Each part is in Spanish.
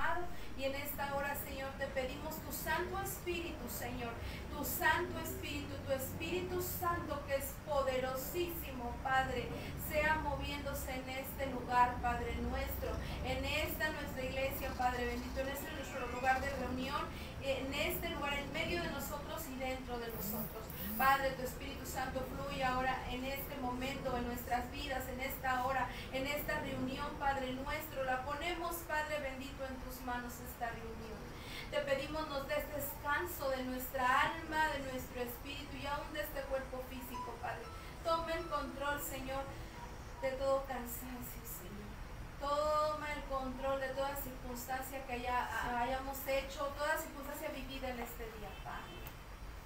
amado. Y en esta hora, Señor, te pedimos tu Santo Espíritu, Señor. Tu Santo Espíritu, tu Espíritu Santo que es poderosísimo, Padre, sea moviéndose en este lugar, Padre nuestro, en esta nuestra iglesia, Padre bendito, en este nuestro lugar de reunión, en este lugar, en medio de nosotros y dentro de nosotros. Padre, tu Espíritu Santo fluye ahora en este momento, en nuestras vidas, en esta hora, en esta reunión, Padre nuestro. La ponemos, Padre bendito, en tus manos esta reunión. Te pedimos nos des descanso de nuestra alma, de nuestro espíritu y aún de este cuerpo físico, Padre. Toma el control, Señor, de todo cansancio, Señor. Toma el control de toda circunstancia que haya, hayamos hecho, toda circunstancia vivida en este día, Padre.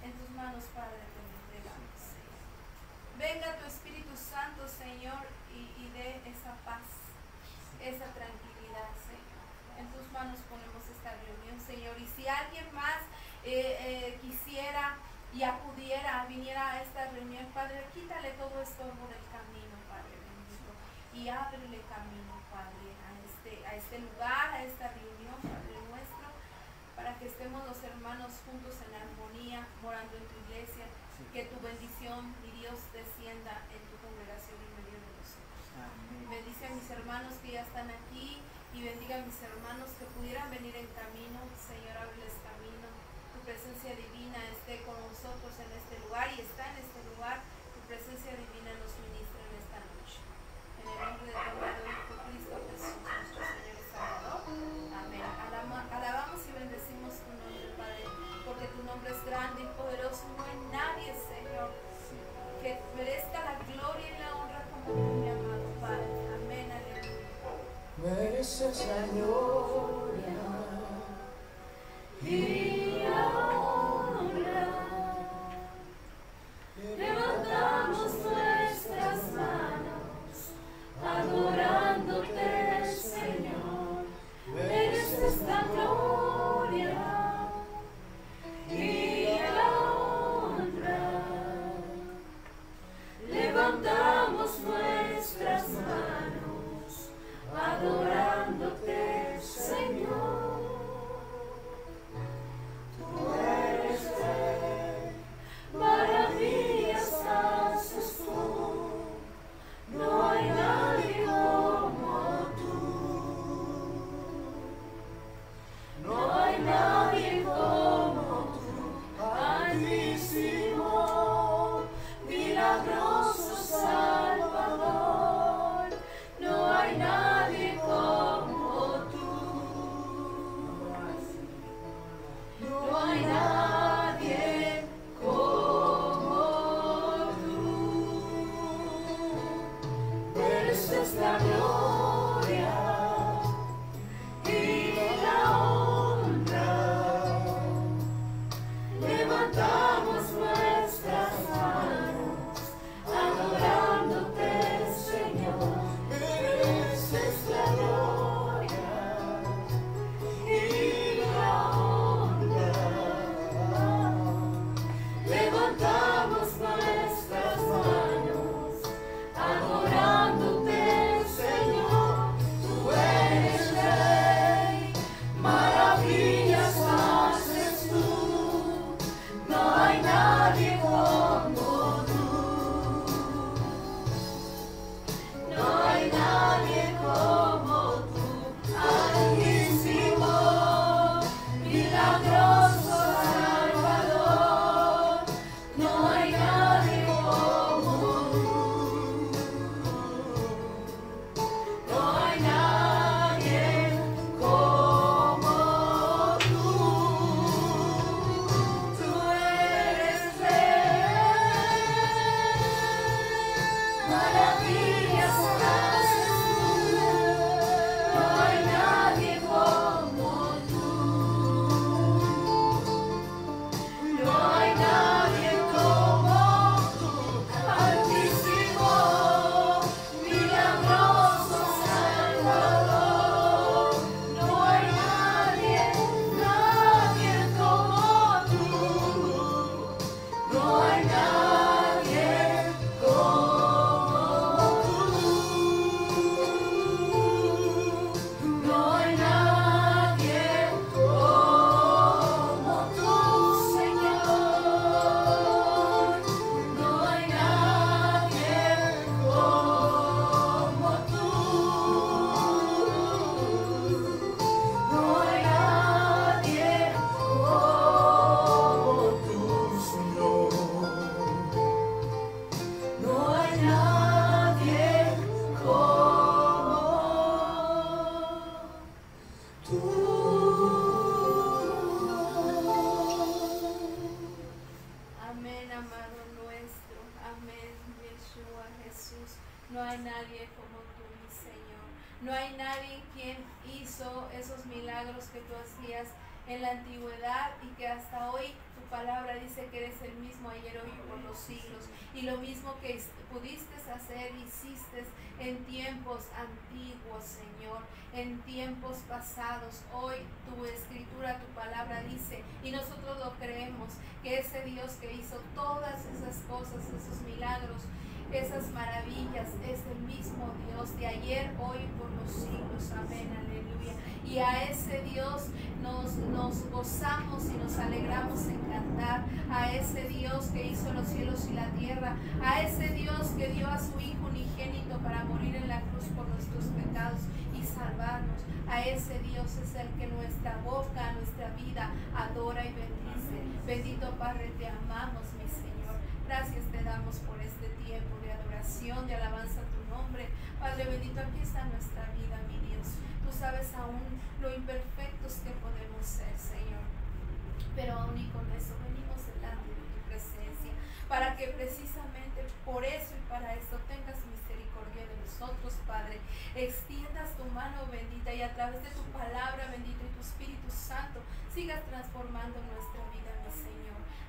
En tus manos, Padre, Venga tu Espíritu Santo, Señor, y, dé esa paz, esa tranquilidad, Señor. En tus manos ponemos esta reunión, Señor. Y si alguien más eh, eh, quisiera y acudiera, viniera a esta reunión, Padre, quítale todo estorbo del camino, Padre bendito, y ábrele camino, Padre, a este, a este lugar, a esta reunión, Padre nuestro, para que estemos los hermanos juntos en armonía, morando en tu iglesia que tu bendición y Dios descienda en tu congregación en medio de nosotros. Bendice a mis hermanos Mereces la y. Y lo mismo que pudiste hacer, hiciste en tiempos antiguos, Señor, en tiempos pasados. Hoy tu escritura, tu palabra dice, y nosotros lo creemos, que ese Dios que hizo todas esas cosas, esos milagros, esas maravillas, es el mismo Dios de ayer, hoy y por los siglos. Amén, aleluya. Y a ese Dios nos, nos gozamos y nos alegramos en cantar. A ese Dios que hizo los cielos y la tierra. A ese Dios que dio a su Hijo unigénito para morir en la cruz por nuestros pecados y salvarnos. A ese Dios es el que nuestra boca, nuestra vida adora y bendice. Bendito Padre, te amamos. Gracias te damos por este tiempo de adoración, de alabanza a tu nombre. Padre bendito, aquí está nuestra vida, mi Dios. Tú sabes aún lo imperfectos que podemos ser, Señor. Pero aún y con eso venimos delante de tu presencia, para que precisamente por eso y para esto tengas misericordia de nosotros, Padre. Extiendas tu mano bendita y a través de tu palabra bendita y tu Espíritu Santo sigas transformando nuestra vida.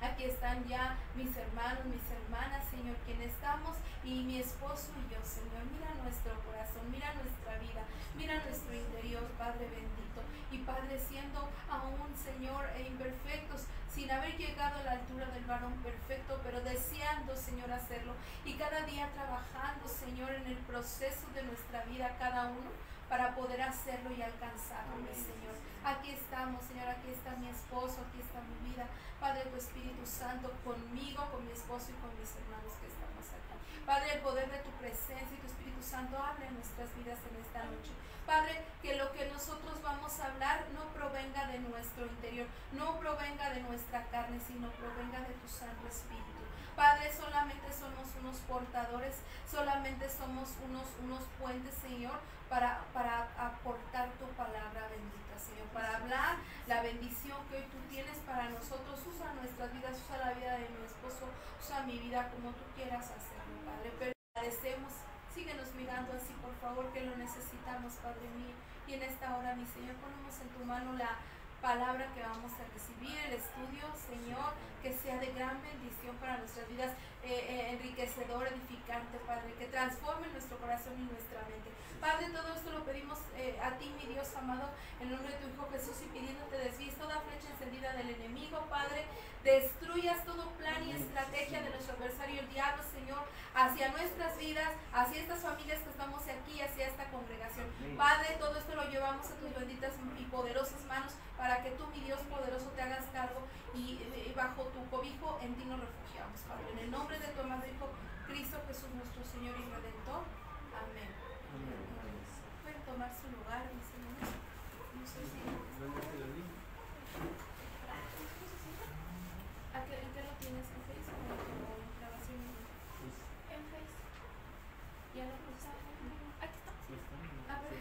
Aquí están ya mis hermanos, mis hermanas, Señor, quienes estamos y mi esposo y yo, Señor. Mira nuestro corazón, mira nuestra vida, mira nuestro interior, Padre bendito. Y Padre, siendo aún, Señor, e imperfectos, sin haber llegado a la altura del varón perfecto, pero deseando, Señor, hacerlo. Y cada día trabajando, Señor, en el proceso de nuestra vida, cada uno, para poder hacerlo y alcanzarlo, mi Señor. Aquí estamos, Señor, aquí está mi esposo, aquí está mi vida. Padre, tu Espíritu Santo conmigo, con mi esposo y con mis hermanos que estamos aquí. Padre, el poder de tu presencia y tu Espíritu Santo hable en nuestras vidas en esta noche. Padre, que lo que nosotros vamos a hablar no provenga de nuestro interior, no provenga de nuestra carne, sino provenga de tu Santo Espíritu. Padre, solamente somos unos portadores, solamente somos unos, unos puentes, Señor, para, para aportar tu palabra bendita, Señor, para hablar la bendición que hoy tú tienes para nosotros. Usa nuestras vidas, usa la vida de mi esposo, usa mi vida como tú quieras hacerlo, Padre. Pero agradecemos Síguenos mirando así, por favor, que lo necesitamos, Padre mío. Y en esta hora, mi Señor, ponemos en tu mano la palabra que vamos a recibir, el estudio, Señor, que sea de gran bendición para nuestras vidas, eh, eh, enriquecedor, edificante, Padre, que transforme nuestro corazón y nuestra mente. Padre, todo esto lo pedimos eh, a ti, mi Dios amado, en nombre de tu Hijo Jesús y pidiéndote desvíes toda flecha encendida del enemigo, Padre, destruyas todo plan y estrategia de nuestro adversario, el diablo, Señor, hacia nuestras vidas, hacia estas familias que estamos aquí, hacia esta congregación. Padre, todo esto lo llevamos a tus benditas y poderosas manos para que tú, mi Dios poderoso, te hagas cargo y, bajo tu cobijo en ti nos refugiamos, Padre. En el nombre de tu amado Hijo, Cristo Jesús, nuestro Señor y Redentor. Tomar su lugar, hermanos. No sé si. ¿A qué, ¿En qué lo tienes? ¿En Facebook o en grabación? En Facebook. ¿Ya lo? Aquí está. A ver.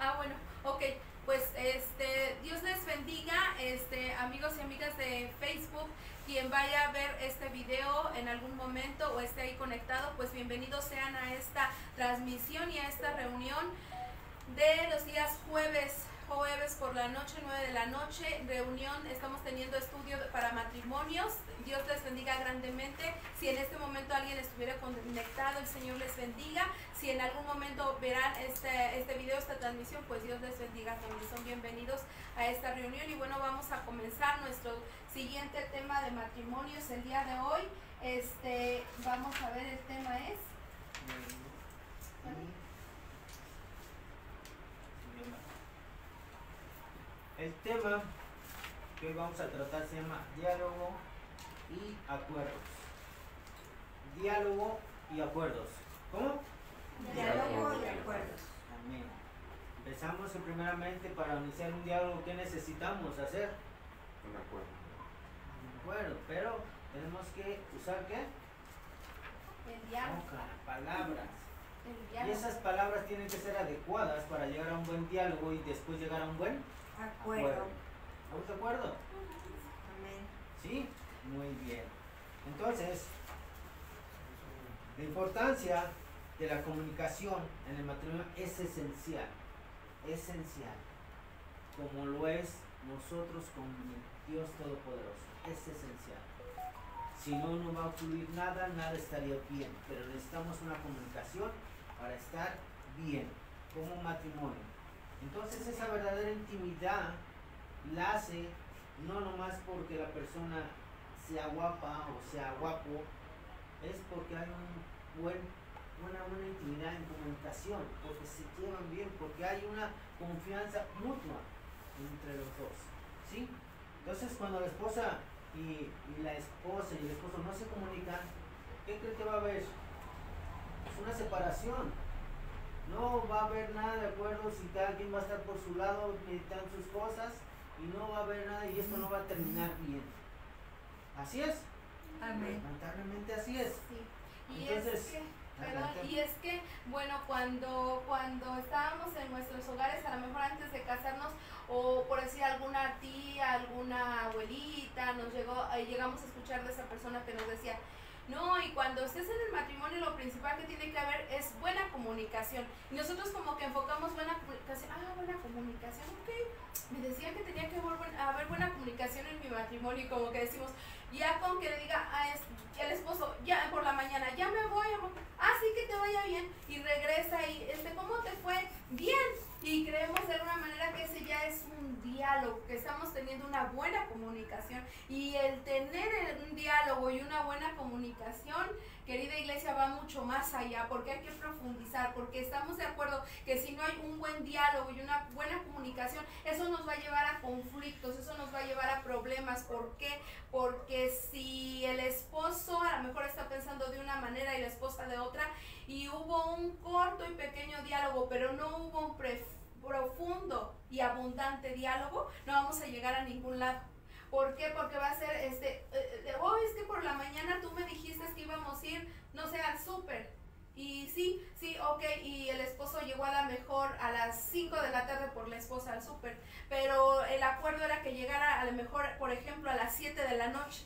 Ah, bueno, ok. Pues este, Dios les bendiga, este, amigos y amigas de Facebook quien vaya a ver este video en algún momento o esté ahí conectado, pues bienvenidos sean a esta transmisión y a esta reunión de los días jueves jueves por la noche, 9 de la noche, reunión, estamos teniendo estudio para matrimonios. Dios les bendiga grandemente. Si en este momento alguien estuviera conectado, el Señor les bendiga. Si en algún momento verán este, este video, esta transmisión, pues Dios les bendiga también. Son bienvenidos a esta reunión. Y bueno, vamos a comenzar nuestro siguiente tema de matrimonios el día de hoy. Este, vamos a ver, el tema es... El tema que hoy vamos a tratar se llama diálogo y acuerdos. Diálogo y acuerdos. ¿Cómo? Diálogo y acuerdos. Amén. Empezamos primeramente para iniciar un diálogo. ¿Qué necesitamos hacer? Un acuerdo. Un acuerdo, pero tenemos que usar qué? El diálogo. Palabras. El Y diálogo. esas palabras tienen que ser adecuadas para llegar a un buen diálogo y después llegar a un buen Acuerdo. ¿Estamos de acuerdo? Amén. ¿Sí? Muy bien. Entonces, la importancia de la comunicación en el matrimonio es esencial. Esencial. como lo es nosotros con Dios Todopoderoso. Es esencial. Si no, no va a fluir nada, nada estaría bien. Pero necesitamos una comunicación para estar bien, como matrimonio. Entonces esa verdadera intimidad la hace no nomás porque la persona sea guapa o sea guapo, es porque hay una buena intimidad en comunicación, porque se llevan bien, porque hay una confianza mutua entre los dos. ¿sí? Entonces cuando la esposa y, y la esposa y el esposo no se comunican, ¿qué cree que va a haber? Es una separación. No va a haber nada de acuerdo si cada quien va a estar por su lado meditando sus cosas y no va a haber nada y esto no va a terminar bien. Así es. Amén. Lamentablemente así es. Sí. Y Entonces, es que, perdón, y es que, bueno, cuando, cuando estábamos en nuestros hogares, a lo mejor antes de casarnos, o por decir alguna tía, alguna abuelita, nos llegó, eh, llegamos a escuchar de esa persona que nos decía, no, y cuando estés en el matrimonio lo principal que tiene que haber es buena comunicación. Y nosotros como que enfocamos buena comunicación. Ah, buena comunicación, ok. Me decían que tenía que haber buena, comunicación en mi matrimonio y como que decimos, ya con que le diga a es- el esposo, ya por la mañana, ya me voy, amor. Ah, sí, que te vaya bien. Y regresa y, este, ¿cómo te fue? Bien. Y creemos de alguna manera que ese ya es un diálogo, que estamos teniendo una buena comunicación. Y el tener un diálogo y una buena comunicación, querida iglesia, va mucho más allá, porque hay que profundizar, porque estamos de acuerdo que si no hay un buen diálogo y una buena comunicación, eso nos va a llevar a conflictos, eso nos va a llevar a problemas. ¿Por qué? Porque si el esposo a lo mejor está pensando de una manera y la esposa de otra, y hubo un corto y pequeño diálogo, pero no hubo un profundo y abundante diálogo, no vamos a llegar a ningún lado. ¿Por qué? Porque va a ser, este, oh, es que por la mañana tú me dijiste que íbamos a ir, no sé, al súper. Y sí, sí, ok, y el esposo llegó a la mejor a las 5 de la tarde por la esposa al súper, pero el acuerdo era que llegara a lo mejor, por ejemplo, a las 7 de la noche.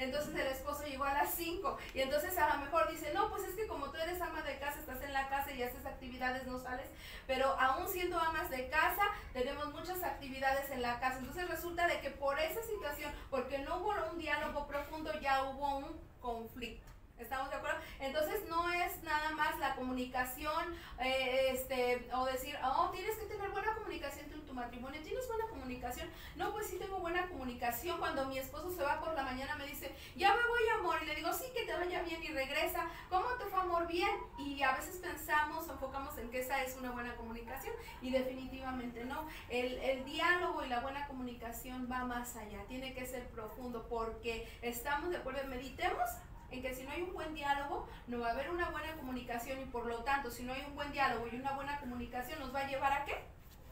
Entonces el esposo llegó a las 5 y entonces a lo mejor dice, no, pues es que como tú eres ama de casa, estás en la casa y haces actividades, no sales, pero aún siendo amas de casa, tenemos muchas actividades en la casa. Entonces resulta de que por esa situación, porque no hubo un diálogo profundo, ya hubo un conflicto. ¿Estamos de acuerdo? Entonces no es nada más la comunicación, eh, este, o decir, oh, tienes que tener buena comunicación en tu matrimonio, ¿tienes buena comunicación? No, pues sí tengo buena comunicación. Cuando mi esposo se va por la mañana me dice, ya me voy amor, y le digo, sí, que te vaya bien y regresa, ¿cómo te fue amor? Bien. Y a veces pensamos, enfocamos en que esa es una buena comunicación y definitivamente no. El, el diálogo y la buena comunicación va más allá, tiene que ser profundo porque estamos de acuerdo, meditemos en que si no hay un buen diálogo, no va a haber una buena comunicación y por lo tanto, si no hay un buen diálogo y una buena comunicación, nos va a llevar a qué?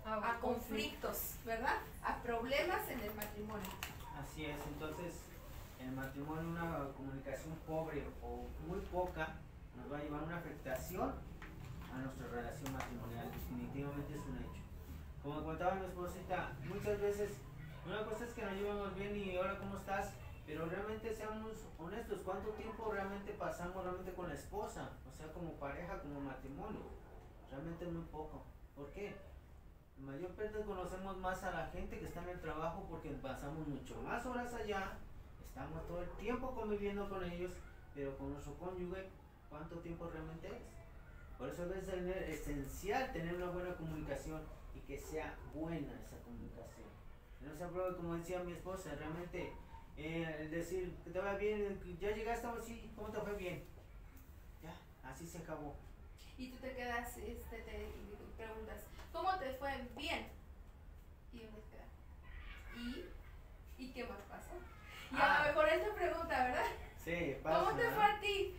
A conflictos, ¿verdad? A problemas en el matrimonio. Así es, entonces el matrimonio, una comunicación pobre o muy poca, nos va a llevar a una afectación a nuestra relación matrimonial. Definitivamente es un hecho. Como contaba mi esposita, muchas veces una cosa es que nos llevamos bien y ahora cómo estás, pero realmente seamos honestos, ¿cuánto tiempo realmente pasamos realmente con la esposa? O sea, como pareja, como matrimonio. Realmente muy poco. ¿Por qué? La mayor parte conocemos más a la gente que está en el trabajo porque pasamos mucho más horas allá, estamos todo el tiempo conviviendo con ellos, pero con nuestro cónyuge, ¿cuánto tiempo realmente es? Por eso es esencial tener una buena comunicación y que sea buena esa comunicación. No sea prueba, como decía mi esposa, realmente eh, el decir que te va bien, ya llegaste así, ¿cómo te fue bien? Ya, así se acabó. Y tú te quedas, este, te preguntas, ¿cómo te fue? Bien. Y uno se queda, ¿y? ¿Y qué más pasó? Y a Ah. lo mejor él te pregunta, ¿verdad? Sí, pasa. ¿Cómo te fue a ti?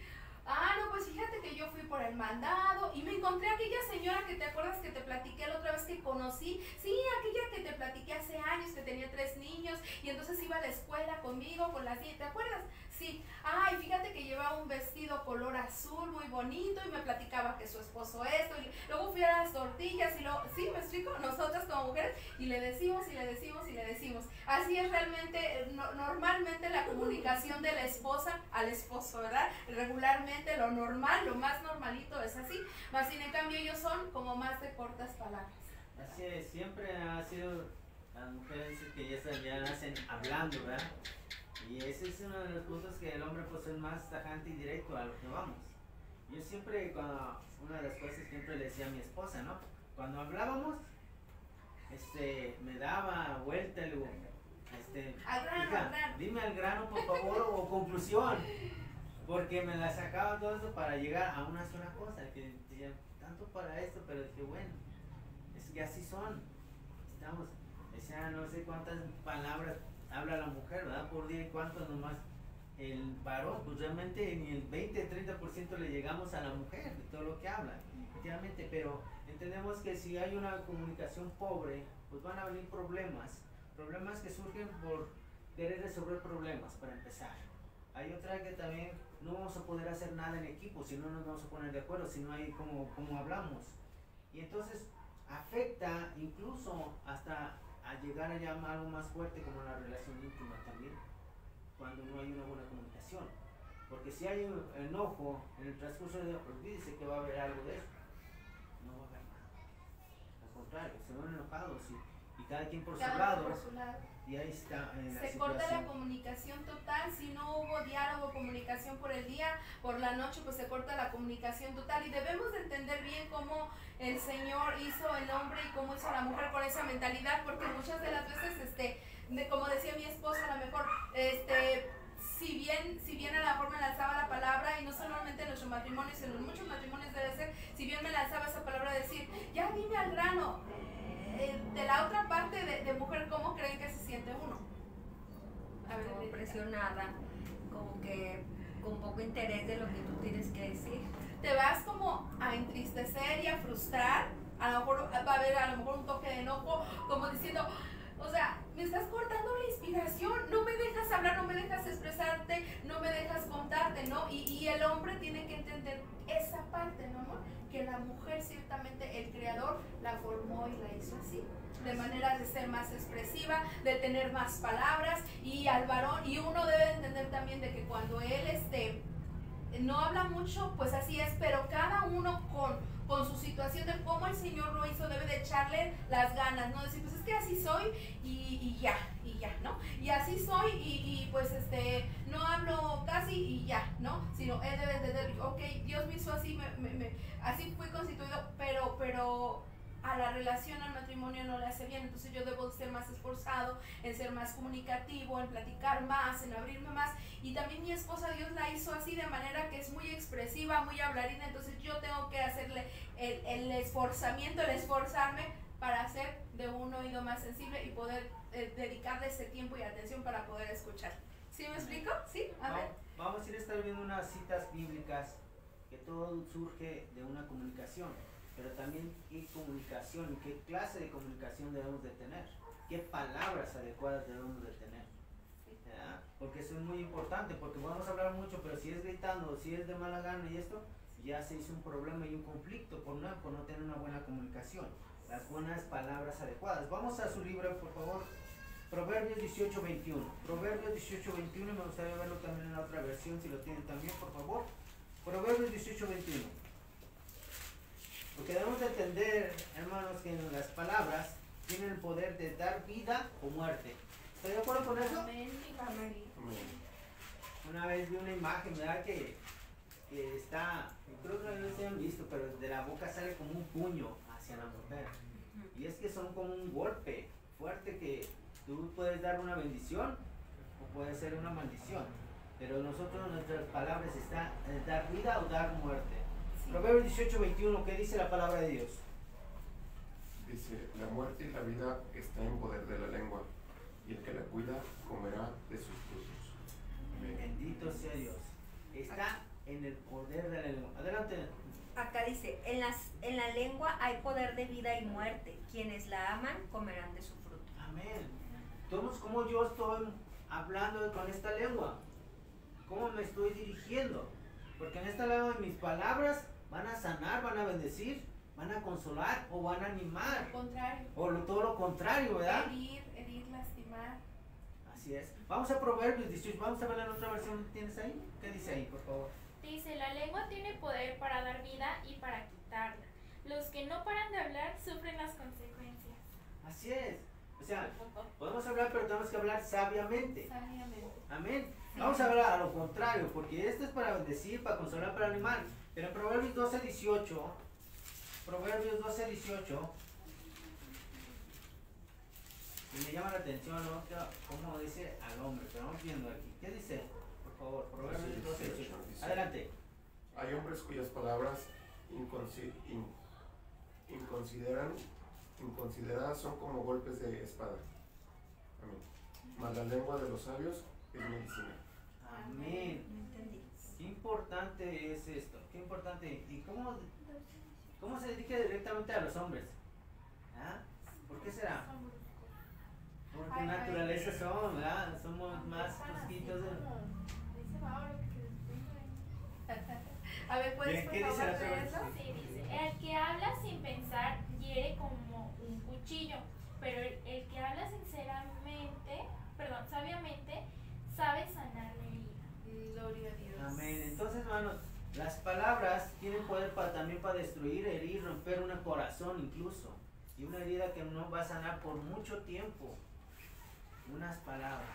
Ah, no, pues fíjate que yo fui por el mandado y me encontré a aquella señora que te acuerdas que te platiqué la otra vez que conocí. Sí, aquella que te platiqué hace años, que tenía tres niños y entonces iba a la escuela conmigo con las niñas. ¿Te acuerdas? Sí. Ay, fíjate que llevaba un vestido color azul muy bonito y me platicaba que su esposo esto. Y luego fui a las tortillas y luego, sí, me explico, nosotras como mujeres y le decimos y le decimos y le decimos. Así es realmente, eh, no- normalmente la comunicación de la esposa al esposo, ¿verdad? Regularmente lo normal, lo más normalito es así. Más sin en cambio ellos son como más de cortas palabras. Así es, siempre ha sido las mujeres que ya, ya nacen hablando, ¿verdad? Y esa es una de las cosas que el hombre pues es más tajante y directo a lo que vamos. Yo siempre, cuando, una de las cosas que siempre le decía a mi esposa, ¿no? Cuando hablábamos, este, me daba vuelta el este, Al grano, hija, al grano. dime al grano por favor o conclusión. Porque me la sacaba todo eso para llegar a una sola cosa. Que decía, tanto para esto, pero dije, bueno, es que así son. Estamos, decía, no sé cuántas palabras habla la mujer, ¿verdad? Por día y cuánto nomás el varón, pues realmente ni el 20-30% le llegamos a la mujer de todo lo que habla, efectivamente, pero entendemos que si hay una comunicación pobre, pues van a venir problemas, problemas que surgen por querer resolver problemas, para empezar. Hay otra que también no vamos a poder hacer nada en equipo si no nos vamos a poner de acuerdo, si no hay como, como hablamos. Y entonces afecta incluso hasta a llegar a llamar algo más fuerte como la relación íntima también, cuando no hay una buena comunicación. Porque si hay un enojo en el transcurso de olvídese que va a haber algo de eso. No va a haber nada. Al contrario, se van enojados y, y cada quien por Cada lado. por su lado. Y ahí está en la Se corta la comunicación total, si no hubo diálogo, comunicación por el día, por la noche, pues se corta la comunicación total. Y debemos de entender bien cómo el Señor hizo el hombre y cómo hizo la mujer con esa mentalidad, porque muchas de las veces, este, de- como decía mi esposa, a lo mejor, este, si bien, si bien a la forma me lanzaba la palabra, y no solamente en nuestros matrimonios, sino en muchos matrimonios debe ser, si bien me lanzaba esa palabra de decir, ya dime al grano, eh, de la otra parte de, de mujer, ¿cómo creen que se siente uno? Como presionada, como que con poco interés de lo que tú tienes que decir. te vas como a entristecer y a frustrar, a lo mejor va a haber a lo mejor un toque de enojo, como diciendo, o sea, me estás cortando la inspiración, hablar, no me dejas expresarte, no me dejas contarte, ¿no? Y, el hombre tiene que entender esa parte, ¿no, amor? Que la mujer ciertamente el creador la formó y la hizo así. De manera de ser más expresiva, de tener más palabras y al varón, y uno debe entender también de que cuando él este, no habla mucho, pues así es, pero cada uno con, con su situación de cómo el Señor lo hizo, debe de echarle las ganas, ¿no? Decir, pues es que así soy y ya, y así soy y, pues este, no hablo casi y ya, ¿no? Sino él debe de entender, ok, Dios me hizo así, me, me- me- así fui constituido, pero, pero a la relación, al matrimonio no le hace bien, entonces yo debo ser más esforzado, en ser más comunicativo, en platicar más, en abrirme más. Y también mi esposa, Dios la hizo así de manera que es muy expresiva, muy hablarina, entonces yo tengo que hacerle el, el esforzamiento, el esforzarme para ser de un oído más sensible y poder eh, dedicarle ese tiempo y atención para poder escuchar. ¿Sí me explico? ¿Sí? A ver. Va- Vamos a ir a estar viendo unas citas bíblicas que todo surge de una comunicación, pero también qué comunicación qué clase de comunicación debemos de tener, qué palabras adecuadas debemos de tener. ¿verdad? Porque eso es muy importante, porque vamos a hablar mucho, pero si es gritando, si es de mala gana y esto, ya se hizo un problema y un conflicto por no, por no tener una buena comunicación, las buenas palabras adecuadas. Vamos a su libro, por favor. Proverbios 18, 21. Proverbios 18, 21. Me gustaría verlo también en la otra versión, si lo tienen también, por favor. Proverbios 18, 21. Porque debemos de entender, hermanos, que las palabras tienen el poder de dar vida o muerte. ¿Estoy de acuerdo con eso? Amén. Amén. Una vez vi una imagen, ¿verdad? Que, que está, creo que no se han visto, pero de la boca sale como un puño hacia la mujer. Y es que son como un golpe fuerte que tú puedes dar una bendición o puede ser una maldición. Pero nosotros, nuestras palabras está en dar vida o dar muerte. Sí. Proverbios 18, 21, ¿qué dice la palabra de Dios? Dice, la muerte y la vida está en poder de la lengua, y el que la cuida comerá de sus frutos. Bendito sea Dios. Está en el poder de la lengua. Adelante. Acá dice, en, las, en la lengua hay poder de vida y muerte. Quienes la aman comerán de su fruto. Amén. Entonces, ¿cómo yo estoy hablando con esta lengua? ¿Cómo me estoy dirigiendo? Porque en esta lengua mis palabras van a sanar, van a bendecir, van a consolar o van a animar. Al contrario. O lo- todo lo contrario, ¿verdad? Herir, herir, lastimar. Así es. Vamos a Proverbios 18. Vamos a ver la otra versión. ¿Tienes ahí? ¿Qué dice ahí, por favor? Dice, la lengua tiene poder para dar vida y para quitarla. Los que no paran de hablar sufren las consecuencias. Así es. O sea, Podemos hablar, pero tenemos que hablar sabiamente. Sabiamente. Amén. Vamos a hablar a lo contrario, porque esto es para bendecir, para consolar, para animar. Pero en Proverbios 12, 18, Proverbios 12, 18, y me llama la atención, ¿no? Cómo dice al hombre, pero vamos viendo aquí. ¿Qué dice? Por favor, Proverbios 12, 18. Dice, Adelante. Hay hombres cuyas palabras inconsi- in- inconsideran, inconsideradas son como golpes de espada. Amén. Mas la lengua de los sabios es medicina. Amén. Qué importante es esto, qué importante. ¿Y cómo, cómo se dirige directamente a los hombres? ¿Ah? ¿Por qué será? Porque naturaleza son, ¿verdad? Somos más cosquitos. de- A ver, ¿puedes Bien, por ¿qué dice favor la? Sí, dice, el que habla sin pensar hiere como un cuchillo, pero el, el que habla sinceramente, perdón, sabiamente, sabe sanar la herida. Gloria a Dios. Amén. Entonces, hermanos, las palabras tienen poder para, también para destruir, herir, romper un corazón incluso. Y una herida que no va a sanar por mucho tiempo. Unas palabras.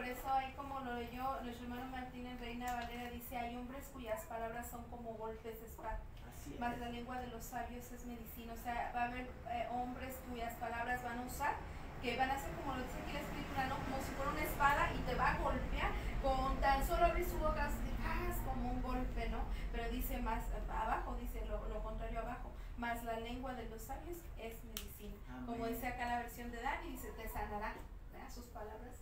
Por eso hay como lo leyó nuestro hermano Martínez Reina Valera, dice, hay hombres cuyas palabras son como golpes de espada, Así es. más la lengua de los sabios es medicina. O sea, va a haber eh, hombres cuyas palabras van a usar, que van a ser como lo dice aquí la escritura, ¿no? Como si fuera una espada y te va a golpear con tan solo abrir su boca, como un golpe, ¿no? Pero dice más abajo, dice lo, lo contrario abajo, más la lengua de los sabios es medicina. Como Amén. dice acá la versión de Dani, dice, te sanará, ¿verdad? sus palabras.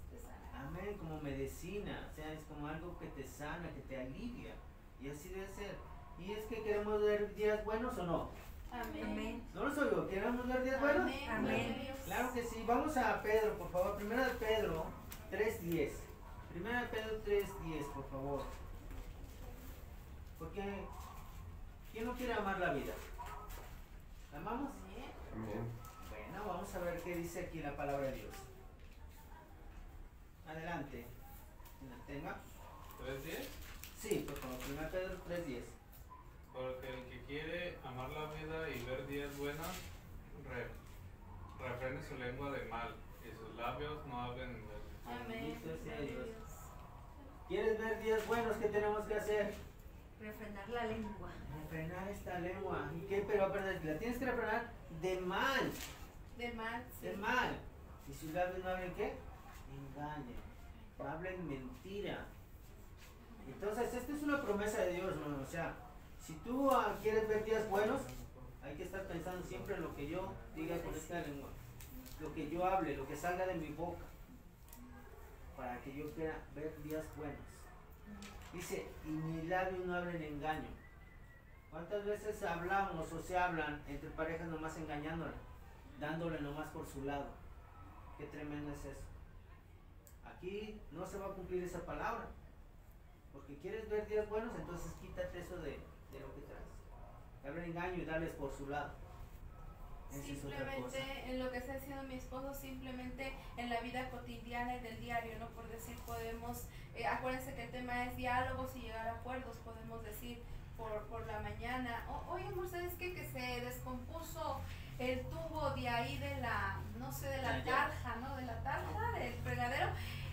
Amén, como medicina, o sea, es como algo que te sana, que te alivia. Y así debe ser. Y es que queremos ver días buenos o no. Amén. Amén. ¿No los oigo? ¿Queremos ver días buenos? Amén. Amén. Claro que sí. Vamos a Pedro, por favor. Primera de Pedro 3.10. Primera de Pedro 3.10, por favor. Porque, ¿quién no quiere amar la vida? ¿La amamos? Amén. Bueno, vamos a ver qué dice aquí la palabra de Dios. Adelante. ¿Quien la tenga? ¿3.10? Sí, favor. Primera de Pedro 3.10. Porque el que quiere amar la vida y ver días buenos, re- refrene su lengua de mal y sus labios no hablen de. Amén. Sea Dios. ¿Quieres ver días buenos? ¿Qué tenemos que hacer? Refrenar la lengua. Refrenar esta lengua. ¿Y qué? Pero la tienes que refrenar de mal. De mal. sí. De mal. Y sus labios no hablen qué? Engaño. No hablen mentira. Entonces, esta es una promesa de Dios, hermano. O sea, si tú ah, quieres ver días buenos, hay que estar pensando siempre en lo que yo diga con esta lengua. Lo que yo hable, lo que salga de mi boca. Para que yo quiera ver días buenos. Dice, y mis labios no hablen engaño. ¿Cuántas veces hablamos o se hablan entre parejas nomás engañándola? Dándole nomás por su lado. Qué tremendo es eso. Aquí no se va a cumplir esa palabra. Porque quieres ver días buenos, entonces quítate eso de, de lo que traes. Hablen engaño y darles por su lado. Esa. Simplemente en lo que está haciendo mi esposo, simplemente en la vida cotidiana y del diario, ¿no? Por decir, podemos, eh, acuérdense que el tema es diálogos y llegar a acuerdos, podemos decir por, por la mañana, "O- oye amor, ¿sabes qué? Que se descompuso el tubo de ahí de la, no sé, de la tarja, ¿no? De la tarja, del fregadero.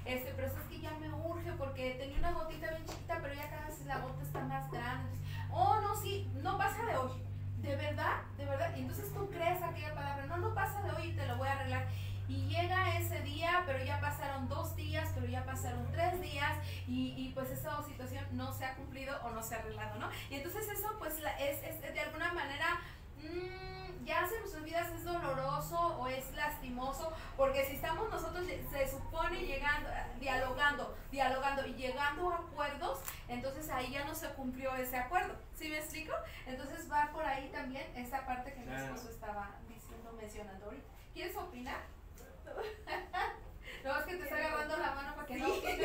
Este, pero es que ya me urge porque tenía una gotita bien chiquita, pero ya cada vez la gota está más grande. Oh, no, sí, no pasa de hoy. De verdad, de verdad. Y entonces tú crees aquella palabra, no, no pasa de hoy y te lo voy a arreglar. Y llega ese día, pero ya pasaron dos días, pero ya pasaron tres días y, y pues esa situación no se ha cumplido o no se ha arreglado, ¿no? Y entonces eso pues es, es de alguna manera mm, ya se nos olvidas es doloroso o es lastimoso porque si estamos nosotros se supone llegando dialogando dialogando y llegando a acuerdos entonces ahí ya no se cumplió ese acuerdo ¿sí me explico? entonces va por ahí también esa parte que mi esposo estaba diciendo mencionando ahorita ¿quieres opinar? no es que te está agarrando la mano para que no opines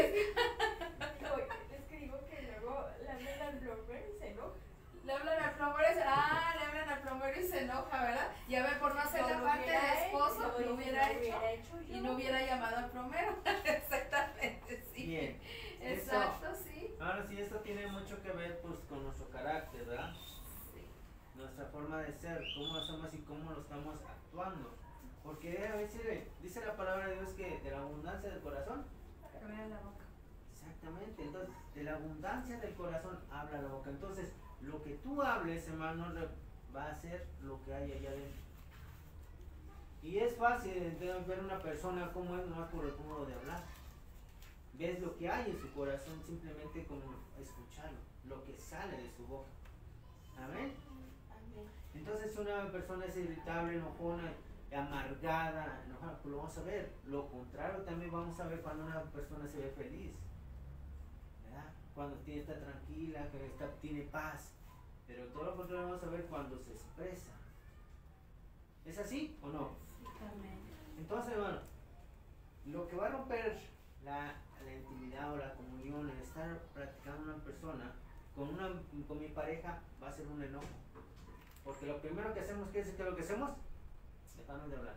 Es que digo que luego la hablan al plomero y se enoja. Le hablan al plomero y se, ah, le hablan al plomero y se enoja, ¿verdad? Y a ver, por no hacer No la parte hubiera del hecho, esposo, no, lo hubiera hecho yo. y no hubiera llamado al plomero. Exactamente, sí. Bien. Eso- Exacto, sí. Ahora sí, esto tiene mucho que ver pues con nuestro carácter, ¿verdad? Sí. Nuestra forma de ser, cómo somos y cómo lo estamos actuando. Porque a veces dice la palabra de Dios que de la abundancia del corazón. Habla la boca. Exactamente, entonces de la abundancia del corazón habla la boca. Entonces, lo que tú hables, hermano, va a ser lo que hay allá adentro. Y es fácil ver una persona como es nomás por el modo de hablar. Ves lo que hay en su corazón simplemente con escucharlo, lo que sale de su boca. Amén. Entonces una persona es irritable, enojona, amargada, enojada, pues lo vamos a ver. Lo contrario también vamos a ver cuando una persona se ve feliz. ¿verdad? Cuando tiene, está tranquila, que está, tiene paz. Pero todo lo contrario vamos a ver cuando se expresa. ¿Es así o no? Entonces, bueno, lo que va a romper la, la intimidad o la comunión, el estar practicando una persona con, una, con mi pareja, va a ser un enojo. Porque lo primero que hacemos, ¿qué es que lo que hacemos? Dejamos de hablar.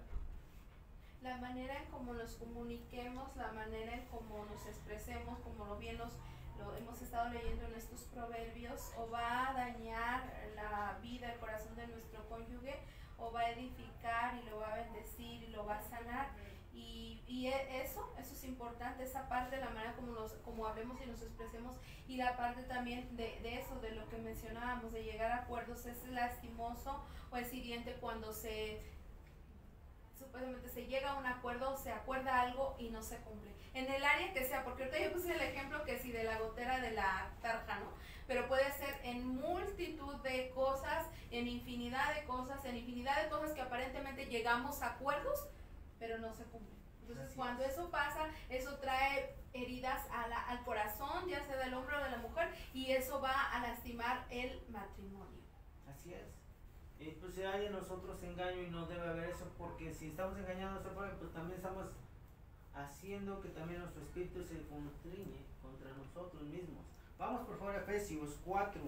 La manera en cómo nos comuniquemos, la manera en cómo nos expresemos, como lo bien nos, lo hemos estado leyendo en estos proverbios, o va a dañar la vida, el corazón de nuestro cónyuge, o va a edificar y lo va a bendecir y lo va a sanar. Y, y e- eso, eso es importante, esa parte, la manera como, nos, como hablemos y nos expresemos, y la parte también de, de eso, de lo que mencionábamos, de llegar a acuerdos, es lastimoso o es hiriente cuando se supuestamente se llega a un acuerdo, se acuerda algo y no se cumple. En el área que sea, porque ahorita yo puse el ejemplo que si de la gotera de la tarja, ¿no? Pero puede ser en multitud de cosas, en infinidad de cosas, en infinidad de cosas que aparentemente llegamos a acuerdos, pero no se cumplen. Entonces, Así cuando es. eso pasa, eso trae heridas a la- al corazón, ya sea del hombre o de la mujer, y eso va a lastimar el matrimonio. Así es. Y pues hay en nosotros engaño y no debe haber eso, porque si estamos engañando a prójimo, pues también estamos haciendo que también nuestro espíritu se contriñe contra nosotros mismos. Vamos por favor a Efesios 4.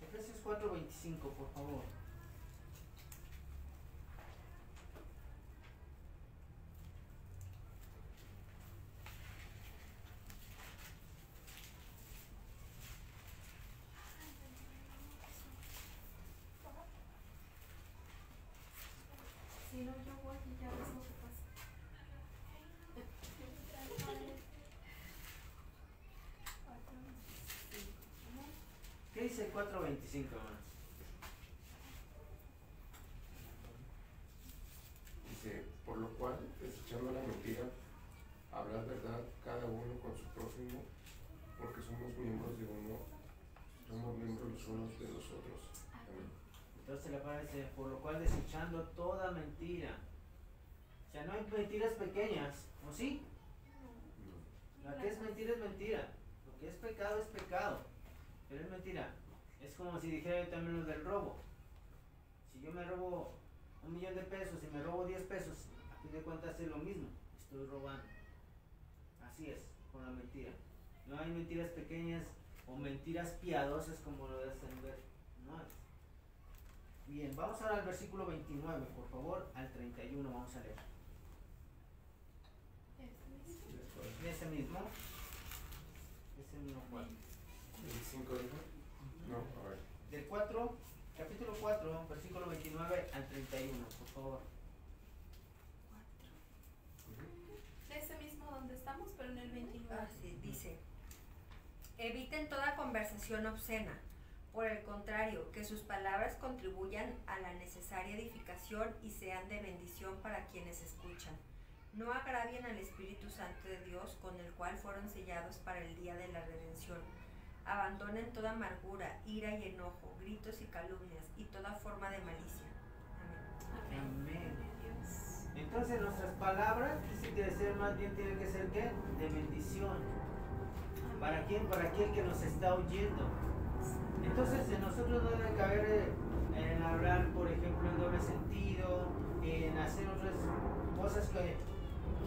Efesios 4, 25, por favor. Si no, yo voy y ya ves lo que pasa. ¿Qué dice el 425, hermano? Dice, por lo cual, desechando la mentira, hablar verdad cada uno con su prójimo, porque somos miembros de uno, somos miembros los unos de los otros. Amén. Entonces la palabra dice, por lo cual desechando toda mentira. O sea, no hay mentiras pequeñas, ¿o sí? No. Lo que es mentira es mentira. Lo que es pecado es pecado. Pero es mentira como si dijera yo también lo del robo. Si yo me robo un millón de pesos y me robo 10 pesos, a fin de cuentas es lo mismo, estoy robando. Así es, con la mentira. No hay mentiras pequeñas o mentiras piadosas como lo hacen ver. No. Bien, vamos ahora al versículo 29, por favor, al 31 vamos a leer. Ese mismo. Ese mismo. Ese mismo 25, no, a ver. Del 4, capítulo 4, versículo 29 al 31, por favor. Ujú. De ese mismo donde estamos, pero en el 29. Así dice. Eviten toda conversación obscena. Por el contrario, que sus palabras contribuyan a la necesaria edificación y sean de bendición para quienes escuchan. No agravien al Espíritu Santo de Dios con el cual fueron sellados para el día de la redención. Abandonen toda amargura, ira y enojo, gritos y calumnias y toda forma de malicia. Amén. Amén. Dios. Entonces nuestras palabras dice que ser más bien tienen que ser ¿qué? De bendición. ¿Para quién? Para aquel que nos está oyendo. Entonces en nosotros no debe caber eh, en hablar, por ejemplo, en doble sentido, en hacer otras cosas que,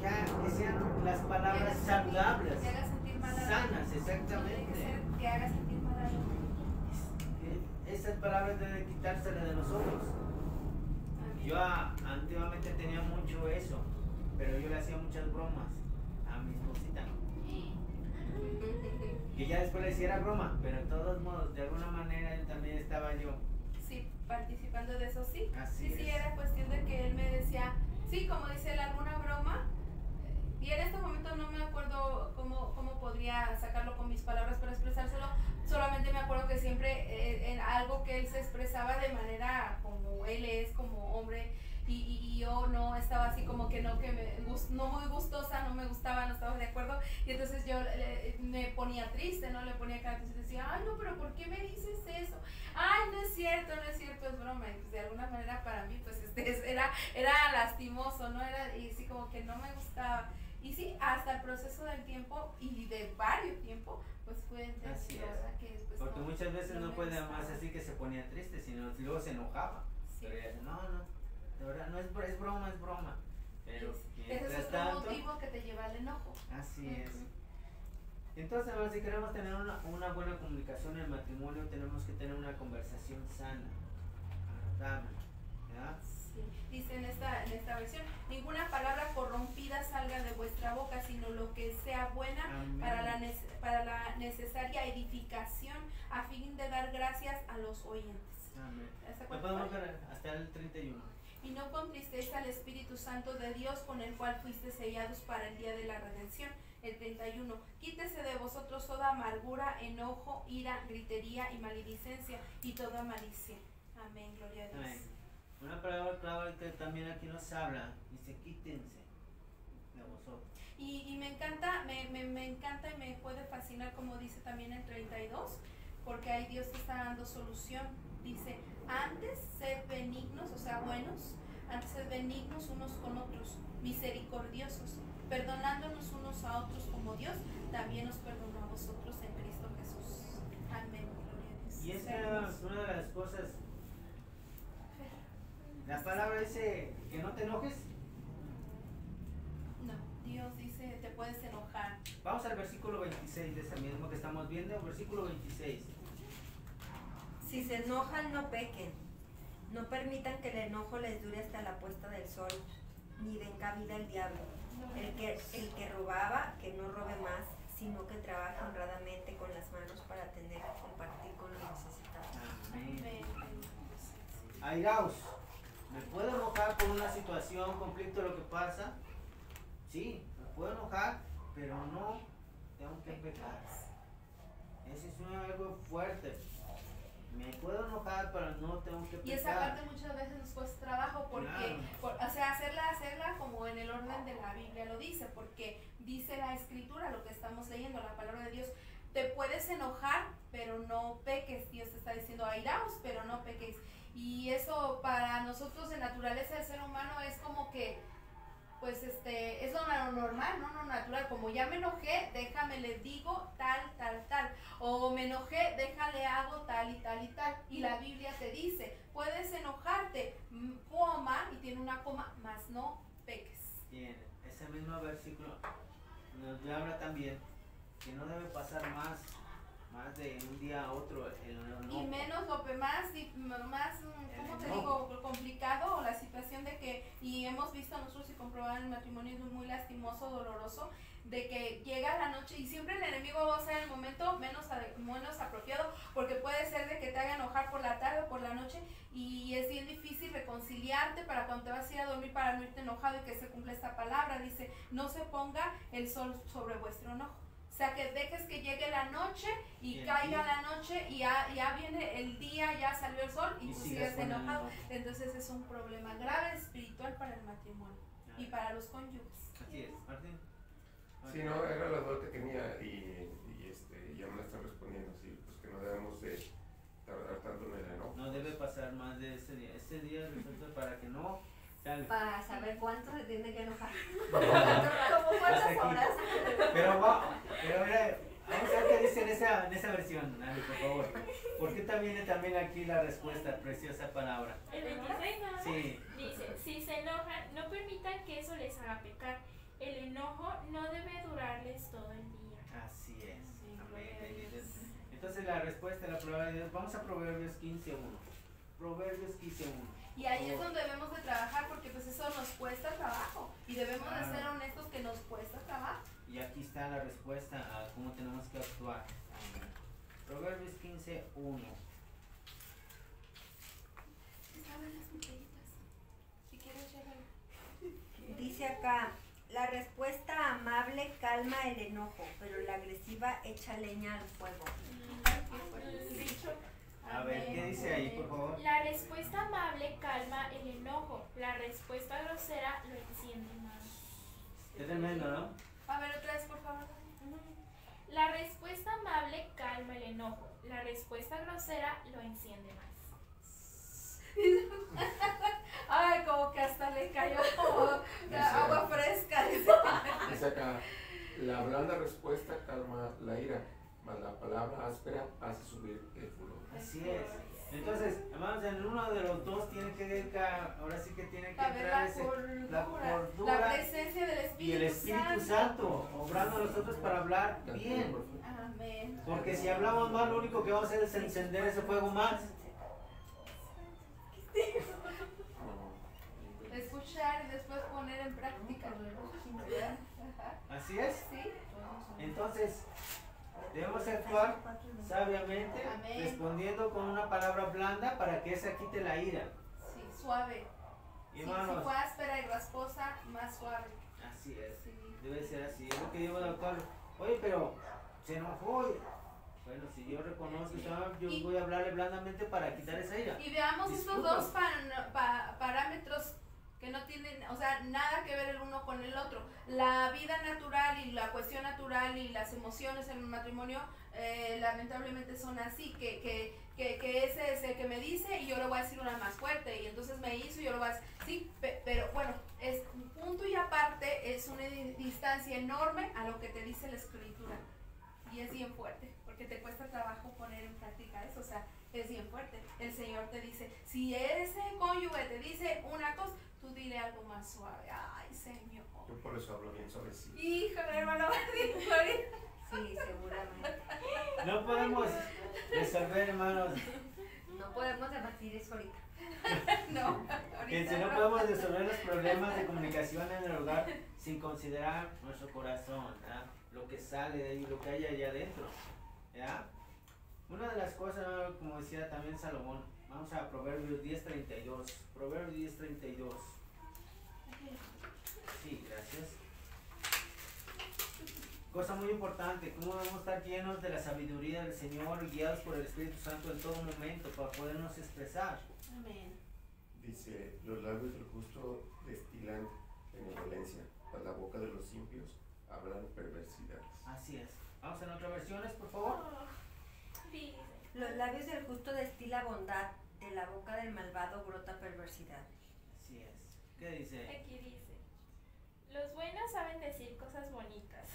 ya, que sean las palabras Que haga sentir- saludables, Que haga sentir mal a la- sanas, que exactamente. ser que haga sentir mal a la- Esas palabras deben quitárselas de nosotros. Amén. Yo ah, antiguamente tenía mucho eso, pero yo le hacía muchas bromas a mi esposita. Que ya después le decía era broma, pero de todos modos, de alguna manera él también estaba yo. Sí, participando de eso, sí. Así sí, sí, era cuestión de que él me decía, sí, como dice él, alguna broma. Y en este momento no me acuerdo cómo, cómo podría sacarlo con mis palabras para expresárselo. Solamente me acuerdo que siempre eh, en algo que él se expresaba de manera como él es, como hombre, y, y- yo no estaba así como que no, que me, no muy gustosa, no me gustaba, no estaba de acuerdo. Y entonces yo eh, me ponía triste, ¿no? Le ponía cara y decía, ay, no, pero ¿por qué me dices eso? Ay, no es cierto, no es cierto, es broma. Y pues de alguna manera para mí, pues este, es- era, era lastimoso, ¿no? Era, y sí, como que no me gustaba. Y sí, hasta el proceso del tiempo y de varios tiempo, pues fue entendido, Así es. ¿verdad? Que después Porque no- muchas veces no no puede más así que se ponía triste, sino luego se enojaba. Sí. Pero no, no, de verdad, no es, es broma, es broma. Pero Ese es otro tanto, motivo que te lleva al enojo. así es. Entonces, ahora, si queremos tener una, una buena comunicación en el matrimonio, tenemos que tener una conversación sana, agradable, ¿verdad? Dice en esta, en esta versión, ninguna palabra corrompida salga de vuestra boca, sino lo que sea buena Amén. para la, para la necesaria edificación a fin de dar gracias a los oyentes. Amén. ¿Hasta ¿Lo cuánto podemos ver hasta el 31? Y no contristéis al Espíritu Santo de Dios con el cual fuiste sellados para el día de la redención. El 31. Quítese de vosotros toda amargura, enojo, ira, gritería y maledicencia y toda malicia. Amén, gloria a Dios. Amén. Una palabra clave que también aquí nos habla, dice quítense de vosotros. Y, y me encanta, me, me, me encanta y me puede fascinar como dice también el 32, porque ahí Dios te está dando solución. Dice, antes sed benignos, o sea, buenos, antes sed benignos unos con otros, misericordiosos, perdonándonos unos a otros como Dios también nos perdonó a vosotros en Cristo Jesús. Amén. Y Hermoso. es una de las cosas. La palabra dice que no te enojes. No, Dios dice, te puedes enojar. Vamos al versículo 26 de ese mismo que estamos viendo, versículo 26. Si se enojan, no pequen. No permitan que el enojo les dure hasta la puesta del sol, ni den cabida al diablo. El que, el que robaba, que no robe más, sino que trabaje honradamente con las manos para tener que compartir con los necesitados. Amén. Airaos, ¿me puedo enojar por una situación, conflicto, lo que pasa? Sí, me puedo enojar, pero no tengo que pecar. Ese es un algo fuerte. Me puedo enojar, pero no tengo que pecar. Y esa parte muchas veces nos cuesta trabajo porque, Claro. por- o sea, hacerla, hacerla como en el orden de la Biblia lo dice, porque dice la escritura, lo que estamos leyendo, la palabra de Dios, te puedes enojar, pero no peques. Dios te está diciendo, airaos, pero no peques. Y eso para nosotros de naturaleza del ser humano es como que, pues este, es lo normal, no lo natural. Como ya me enojé, déjame le digo tal, tal, tal. O me enojé, déjale hago tal y tal y tal. Y la Biblia te dice, puedes enojarte, mm, coma, y tiene una coma, más no peques. Bien, ese mismo versículo nos habla también que no debe pasar más, más de un día a otro el. Y menos lo que más, más, mm, ¿cómo te digo? Complicado o la situación de que, y hemos visto nosotros y comprobado el matrimonio es muy lastimoso, doloroso, de que llega la noche y siempre el enemigo va a ser el momento menos, menos apropiado porque puede ser de que te haga enojar por la tarde o por la noche y es bien difícil reconciliarte para cuando te vas a ir a dormir para no irte enojado y que se cumpla esta palabra. Dice, no se ponga el sol sobre vuestro enojo. O sea, que dejes que llegue la noche y Bien, caiga y- la noche y ya, ya viene el día, ya salió el sol y, Y tú sigues el enojado. Entonces es un problema grave espiritual para el matrimonio y para los cónyuges. Así es, Martín. Sí, no, era la duda que tenía y, y, este, ya me la están respondiendo, sí, pues que no debemos de tardar tanto en el enojo. No debe pasar más de ese día. Ese día resulta para que no Para saber cuánto se tiene que enojar. ¿Como cuántas horas? Pero va, pero mira, vamos a ver qué dice en esa, en esa versión, Ale, por favor. ¿Por qué también viene también aquí la respuesta, preciosa palabra? El 26 nada más. Sí. Dice, si se enojan, no permitan que eso les haga pecar. El enojo no debe durarles todo el día. Así es. Sí, Amén. Entonces la respuesta la palabra de Dios, vamos a Proverbios 15.1. Proverbios 15.1. Y ahí es donde debemos de trabajar porque pues eso nos cuesta trabajo y debemos de ser honestos que nos cuesta trabajo. Y aquí está la respuesta a cómo tenemos que actuar. Proverbios 15, 1. Dice acá, la respuesta amable calma el enojo, pero la agresiva echa leña al fuego. A ver, ¿qué dice ahí, por favor? La respuesta amable calma el enojo. La respuesta grosera lo enciende más. Qué tremendo, ¿no? A ver, otra vez, por favor. La respuesta amable calma el enojo. La respuesta grosera lo enciende más. Ay, como que hasta le cayó como Dice- agua fresca. dice. Dice acá, la blanda respuesta calma la ira, mas la palabra áspera hace subir el furor. Así es. Entonces, hermanos, en uno de los dos tiene que ahora sí que tiene que entrar la ese, cordura, la cordura la presencia del Espíritu, y el Espíritu Santo, obrando a nosotros para hablar bien. Amén. Porque si hablamos mal, lo único que vamos a hacer es encender ese fuego más. Escuchar y después poner en práctica. Así es. Sí. Entonces, debemos actuar sabiamente, Amén. respondiendo con una palabra blanda para que esa quite la ira. Sí, suave. Y Sí, si fue áspera y rasposa, más suave. así es. Sí. Debe ser así, es lo que de actuar. Oye, pero se enojó. Bueno, si yo reconozco, yo Y- voy a hablarle blandamente para quitar esa ira. Y veamos estos dos pan- pa- parámetros que no tienen, o sea, nada que ver el uno con el otro. La vida natural y la cuestión natural y las emociones en el matrimonio, eh, lamentablemente son así, que, que, que, que ese es el que me dice y yo le voy a decir una más fuerte y entonces me hizo y yo le voy a decir, sí, pe- pero bueno, es un punto y aparte, es una di- distancia enorme a lo que te dice la escritura. Y es bien fuerte, porque te cuesta trabajo poner en práctica eso, o sea, es bien fuerte. El Señor te dice, si ese cónyuge te dice una cosa, tú dile algo más suave. Ay, Señor. Yo por eso hablo bien suavecito. Híjole, hermano. Sí, seguramente. No podemos resolver, hermanos. No podemos debatir eso ahorita. No, ahorita si no no. podemos resolver los problemas de comunicación en el hogar sin considerar nuestro corazón, ¿verdad? lo que sale de ahí, lo que hay allá adentro. ¿verdad? Una de las cosas, como decía también Salomón, vamos a Proverbios 10.32. Proverbios 10.32. Sí, gracias. Cosa muy importante, cómo debemos estar llenos de la sabiduría del Señor guiados por el Espíritu Santo en todo momento para podernos expresar. Amén. Dice, los labios del justo destilan benevolencia, mas la boca de los impios hablan perversidades. Así es. Vamos en otras versiones, por favor. Dice, Los labios del justo destila bondad, de la boca del malvado brota perversidad. Así es. ¿Qué dice? aquí dice, los buenos saben decir cosas bonitas.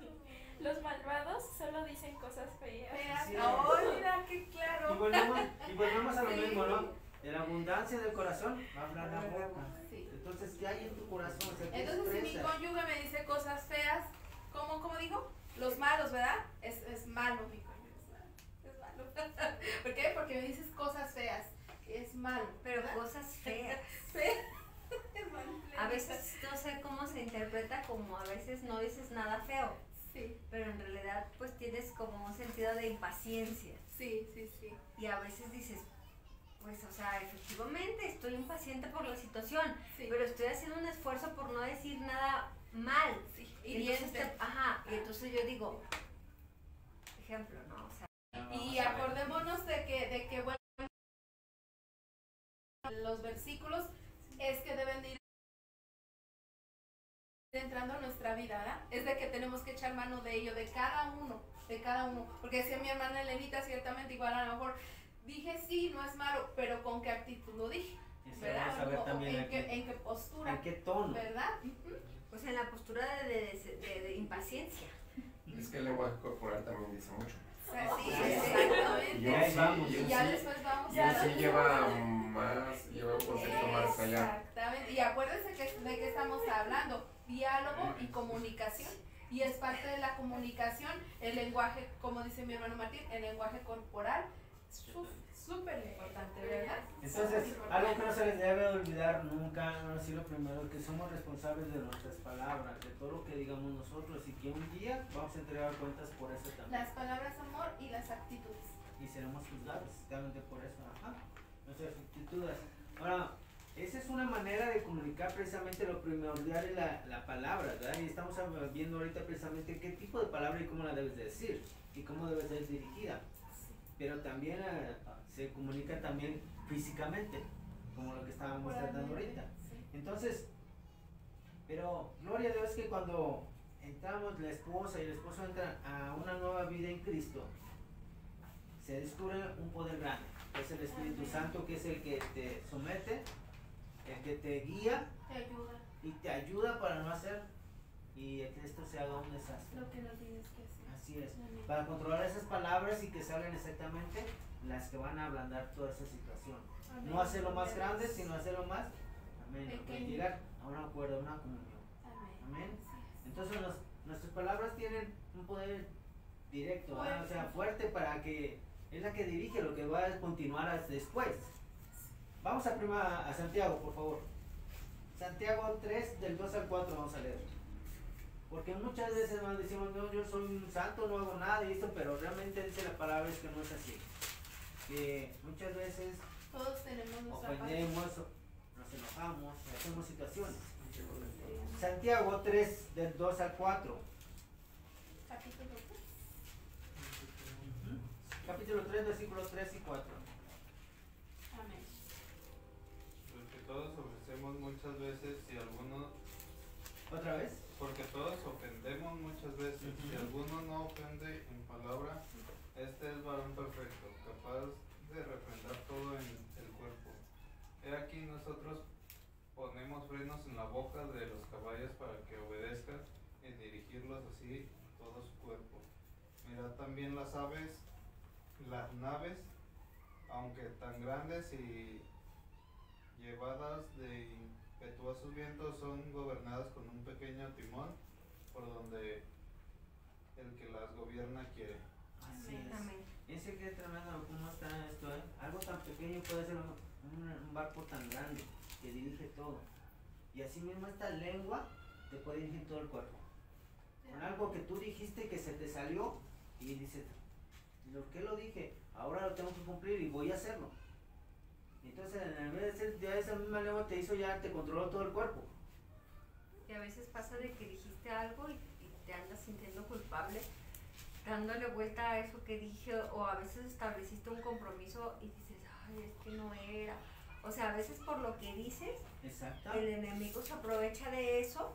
Los malvados solo dicen cosas feas. Es. Oh, mira qué Y claro. volvemos, y volvemos a lo Sí. mismo, ¿no? De la abundancia del corazón va a hablar la boca. Sí. Entonces, ¿qué hay en tu corazón? O sea, ¿qué Entonces, si mi cónyuge me dice cosas feas, ¿cómo, cómo digo? Los malos, ¿verdad? Es, es malo mi cónyuge, es malo. Es malo. ¿Por qué? Porque me dices cosas feas. Es malo. Pero ¿verdad? cosas feas. Fe- Es malo. A veces no sé cómo se interpreta como a veces no dices nada feo, Sí, pero en realidad pues tienes como un sentido de impaciencia. sí, sí, sí. Y a veces dices, pues o sea, efectivamente estoy impaciente por la situación, sí. pero estoy haciendo un esfuerzo por no decir nada mal. sí. Y entonces, te- ajá, y entonces yo digo, ejemplo, ¿no? O sea, Y acordémonos de que, de que bueno, los versículos es que deben de ir entrando a nuestra vida, ¿verdad? Es de que tenemos que echar mano de ello, de cada uno, de cada uno. Porque decía mi hermana Elenita, ciertamente, igual a lo mejor dije sí, no es malo, pero con qué actitud lo dije, ¿verdad? vamos a ver O- o también en, qué, en qué postura, ¿En qué tono? ¿verdad? Pues en la postura de, de- de- de impaciencia. Es que el lenguaje corporal también dice mucho. Sí. Y Ya sí- vamos. sí- después vamos sí lleva más, lleva un concepto más allá. Exactamente. Y acuérdense que, de qué estamos hablando. Diálogo y comunicación. Y es parte de la comunicación el lenguaje, como dice mi hermano Martín, el lenguaje corporal. Su- Súper importante, ¿verdad? Entonces, algo que no se les debe olvidar nunca, no decir lo primero, que somos responsables de nuestras palabras, de todo lo que digamos nosotros y que un día vamos a entregar cuentas por eso también. Las palabras amor y las actitudes. Y seremos juzgados, exactamente por eso. Ajá. Nuestras actitudes. Ahora, esa es una manera de comunicar precisamente lo primordial es la, la palabra, ¿verdad? Y estamos viendo ahorita precisamente qué tipo de palabra y cómo la debes de decir y cómo debe ser dirigida. Pero también eh, se comunica también físicamente, como lo que estábamos tratando ahorita. Entonces, pero gloria a Dios que cuando entramos la esposa y el esposo entran a una nueva vida en Cristo, se descubre un poder grande, que es el Espíritu. Santo, que es el que te somete, el que te guía Te ayuda y te ayuda para no hacer y que esto se haga un desastre. lo que no tienes que hacer. Así es. Para controlar esas palabras y que salgan exactamente las que van a ablandar toda esa situación. Amén. No hacerlo más grande, sino hacerlo más, amén, llegar a un acuerdo, a una comunión. Amén. Entonces nos- nuestras palabras tienen un poder directo, ¿verdad? o sea, fuerte para que es la que dirige lo que va a continuar después. Vamos a prima a Santiago, por favor. Santiago 3 del 2 al 4 vamos a leer. Porque muchas veces nos decimos, no, yo soy un santo, no hago nada y esto, pero realmente dice la palabra es que no es así. Que muchas veces Todos tenemos ofendemos, nos enojamos, hacemos situaciones. Santiago 3 del 2 al 4. Capítulo tres. Capítulo 3, versículos 3 y 4. Amén. Porque todos ofrecemos muchas veces y algunos, ¿Otra vez? Porque todos ofendemos muchas veces, si alguno no ofende en palabra, este es varón perfecto, capaz de refrendar todo en el cuerpo. He aquí nosotros ponemos frenos en la boca de los caballos para que obedezcan y dirigirlos así todo su cuerpo. Mirad también las aves, las naves, aunque tan grandes y llevadas de impetuosos vientos, son gobernadas con un pequeño timón por donde el que las gobierna quiere. Así Amén. es. Amén. Ese que tremendo, ¿cómo está esto? eh? Algo tan pequeño puede ser un, un- barco tan grande que dirige todo. Y así mismo esta lengua te puede dirigir todo el cuerpo. Con algo que tú dijiste que se te salió y dices, ¿lo que lo dije? Ahora lo tengo que cumplir y voy a hacerlo. Entonces, en vez de ser, ya esa misma lengua te hizo ya, te controló todo el cuerpo. Y a veces pasa de que dijiste algo y, y te andas sintiendo culpable, dándole vuelta a eso que dije, o a veces estableciste un compromiso y dices, ay, es que no era. O sea, a veces por lo que dices, Exacto. el enemigo se aprovecha de eso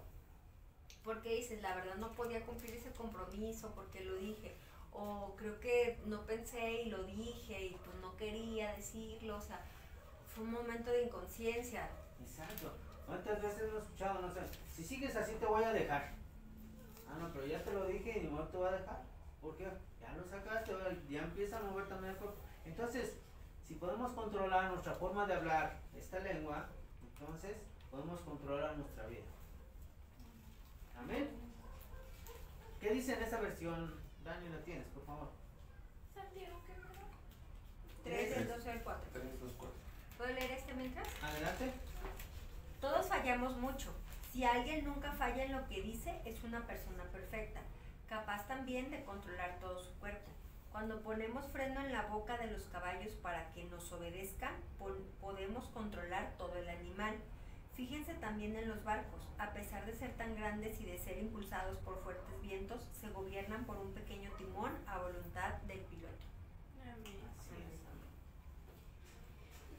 porque dices, la verdad no podía cumplir ese compromiso porque lo dije. O creo que no pensé y lo dije y pues no quería decirlo. O sea, fue un momento de inconsciencia. Exacto. ¿Cuántas veces hemos escuchado? No sé, si sigues así te voy a dejar. Ah, no, pero ya te lo dije y no te voy a dejar. ¿Por qué? Ya lo sacaste, ya empieza a mover también el cuerpo. Entonces, si podemos controlar nuestra forma de hablar, esta lengua, entonces podemos controlar nuestra vida. Amén. ¿Qué dice en esa versión? Dani, la tienes, por favor. Santiago, ¿qué perdón? 3 del 12 al 4. 3, 2, 4. ¿Puedo leer este mientras? Adelante. Todos fallamos mucho. Si alguien nunca falla en lo que dice, es una persona perfecta, capaz también de controlar todo su cuerpo. Cuando ponemos freno en la boca de los caballos para que nos obedezcan, podemos controlar todo el animal. Fíjense también en los barcos. A pesar de ser tan grandes y de ser impulsados por fuertes vientos, se gobiernan por un pequeño timón a voluntad del piloto. Amén. Así es.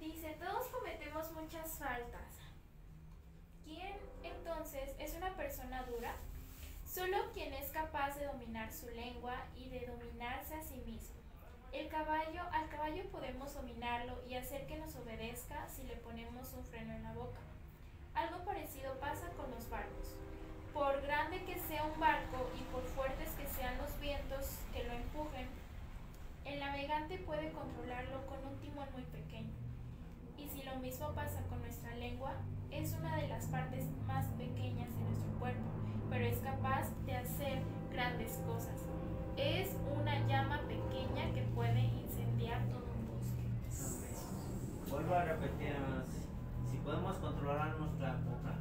Dice, todos cometemos muchas faltas. ¿Quién entonces es una persona dura? Solo quien es capaz de dominar su lengua y de dominarse a sí mismo. El caballo, al caballo podemos dominarlo y hacer que nos obedezca si le ponemos un freno en la boca. Algo parecido pasa con los barcos. Por grande que sea un barco y por fuertes que sean los vientos que lo empujen, el navegante puede controlarlo con un timón muy pequeño. Y si lo mismo pasa con nuestra lengua, es una de las partes más pequeñas de nuestro cuerpo, pero es capaz de hacer grandes cosas. Es una llama pequeña que puede incendiar todo un bosque. Vuelvo a repetir, si podemos controlar nuestra boca,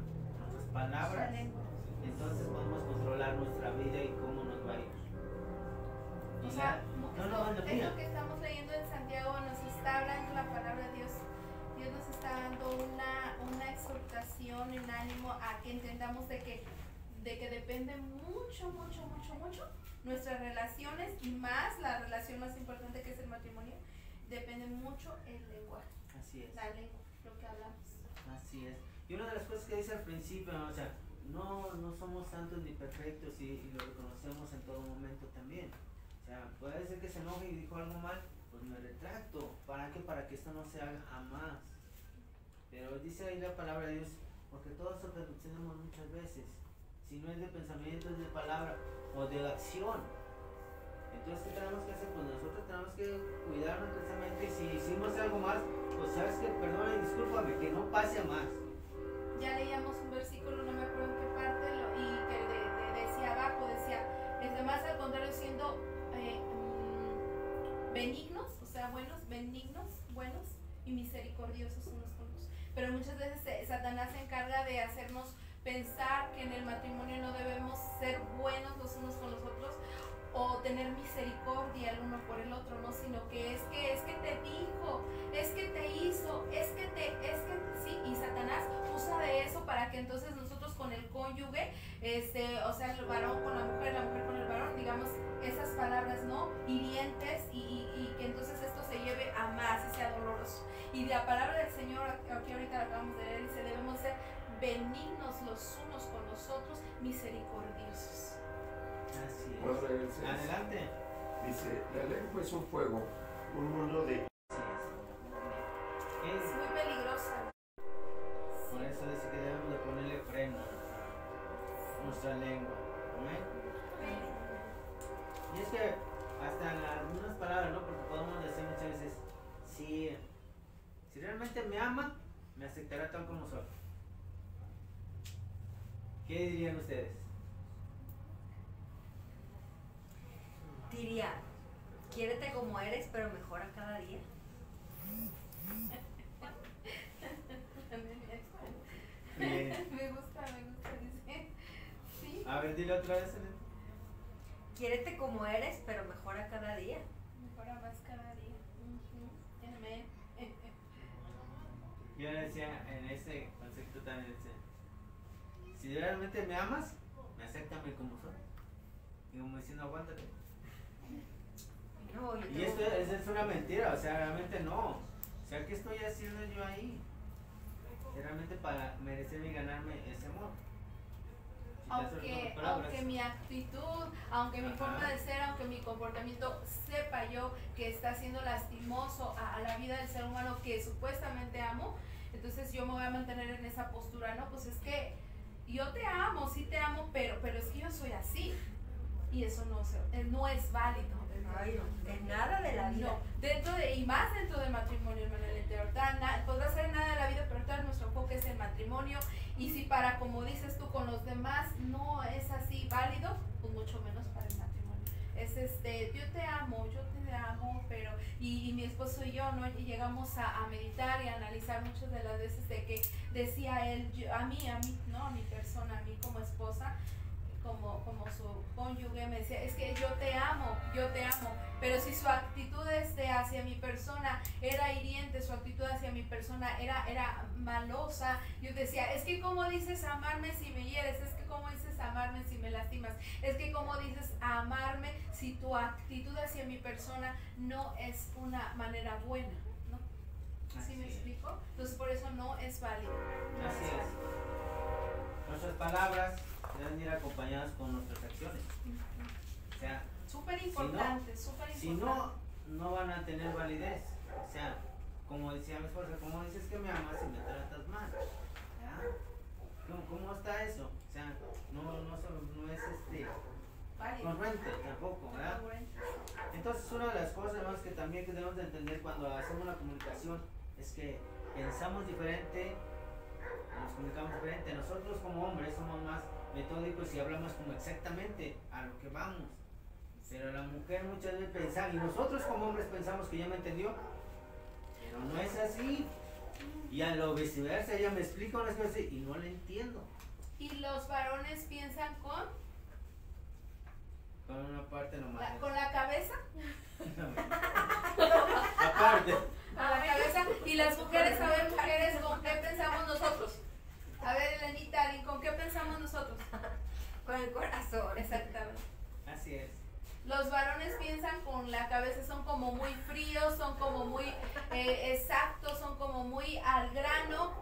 nuestras palabras, entonces podemos controlar nuestra vida y cómo nos va a ir. O sea, ya- como que no, no, no, esto mira. que estamos leyendo en Santiago nos está hablando la palabra de Dios. Está dando una, una exhortación, en ánimo a que entendamos de que, de que depende mucho, mucho, mucho, mucho nuestras relaciones y más la relación más importante que es el matrimonio, depende mucho el lenguaje, Así es. la lengua, lo que hablamos. Así es. Y una de las cosas que dice al principio, ¿no? o sea, no, no somos santos ni perfectos y, y lo reconocemos en todo momento también. O sea, puede ser que se enoje y dijo algo mal, pues me retracto. ¿Para qué? Para que esto no se haga jamás. Pero dice ahí la palabra de Dios, porque todos eso perfeccionamos muchas veces. Si no es de pensamiento, es de palabra o de acción. Entonces, ¿qué tenemos que hacer? Pues nosotros tenemos que cuidarnos precisamente. Si hicimos algo más, pues sabes que perdona y discúlpame, que no pase más. Ya leíamos un versículo, no me acuerdo en qué parte, y que de- de- decía abajo, decía, es demás al contrario siendo eh, mm, benignos, o sea, buenos, benignos, buenos y misericordiosos unos con otros. Pero muchas veces Satanás se encarga de hacernos pensar que en el matrimonio no debemos ser buenos los unos con los otros o tener misericordia el uno por el otro, no, sino que es que es que te dijo, es que te hizo, es que te, es que sí, y Satanás usa de eso para que entonces nosotros con el cónyuge, este, o sea, el varón con la mujer, la mujer con el varón, digamos esas palabras, ¿no? Hirientes y, y- y que entonces se lleve a más y sea doloroso. Y la palabra del Señor, aquí ahorita la acabamos de leer, dice, debemos ser benignos los unos con los otros, misericordiosos. Así ¿Puedo es. Adelante. Dice, la lengua es un fuego, un mundo de... Es. Muy peligrosa. por eso dice que debemos de ponerle freno a nuestra lengua. Amén. Y es que hasta en las mismas palabras, ¿no? Porque podemos decir muchas veces, si, si realmente me ama, me aceptará tal como soy. ¿Qué dirían ustedes? Diría, quiérete como eres, pero mejora cada día. Me gusta, me gusta, dice. Sí, A ver, dile otra vez. Elena. Quiérete como eres, pero mejora cada día. mejora más cada día. Ujú. Amén. Yo decía en ese concepto también, decía, si realmente me amas, me acéptame como soy. Y como diciendo, aguántate. No, Y esto es, es una mentira, o sea, realmente no. O sea, ¿qué estoy haciendo yo ahí? Realmente para merecer y ganarme ese amor. Aunque, aunque mi actitud, aunque mi Ajá. forma de ser, aunque mi comportamiento sepa yo que está siendo lastimoso a, a la vida del ser humano que supuestamente amo, entonces yo me voy a mantener en esa postura, ¿no? Pues es que yo te amo, sí te amo, pero, pero es que yo soy así. Y eso no, se- eh, no es válido. Ay, no, de nada de la vida. No, dentro de, y más dentro del matrimonio, hermano Lete. Ahorita podrá ser nada de la vida, pero ahorita nuestro enfoque es el matrimonio. Y si para, como dices tú, con los demás no es así válido, pues mucho menos para el matrimonio. Es este, yo te amo, yo te amo, pero, y, y mi esposo y yo, ¿no? Y llegamos a, a meditar y a analizar muchas de las veces de que decía él, yo- a mí, a mí, ¿no? A mi persona, a mí como esposa, como, como su cónyuge me decía, es que yo te amo, yo te amo, pero si su actitud este hacia mi persona era hiriente, su actitud hacia mi persona era, era malosa, yo decía, es que como dices amarme si me hieres, es que como dices amarme si me lastimas, es que como dices amarme si tu actitud hacia mi persona no es una manera buena, ¿no? ¿Sí me Así es. explico? Entonces por eso no es válido. Así es. Nuestras palabras deben ir acompañadas con nuestras acciones. O sea, Súper importante, súper importante. si no, no van a tener validez. O sea, como decía mi esposa, como dices que me amas y me tratas mal? ¿Cómo, cómo está eso? O sea, no, no, no es este congruente tampoco, ¿verdad? Entonces una de las cosas más que también que debemos de entender cuando hacemos una comunicación es que pensamos diferente, nos comunicamos diferente. Nosotros como hombres somos más metódicos y hablamos como exactamente a lo que vamos. Pero la mujer muchas veces piensa, y nosotros como hombres pensamos que ya me entendió, pero no es así. Y a lo viceversa, ella me explica unas cosas y no le entiendo. Y los varones piensan con Con una parte nomás. la, con la cabeza, Aparte. con la cabeza, y las mujeres saben mujeres con qué pensamos nosotros. Exactamente. Así es. Los varones piensan con la cabeza, son como muy fríos, son como muy eh, exactos, son como muy al grano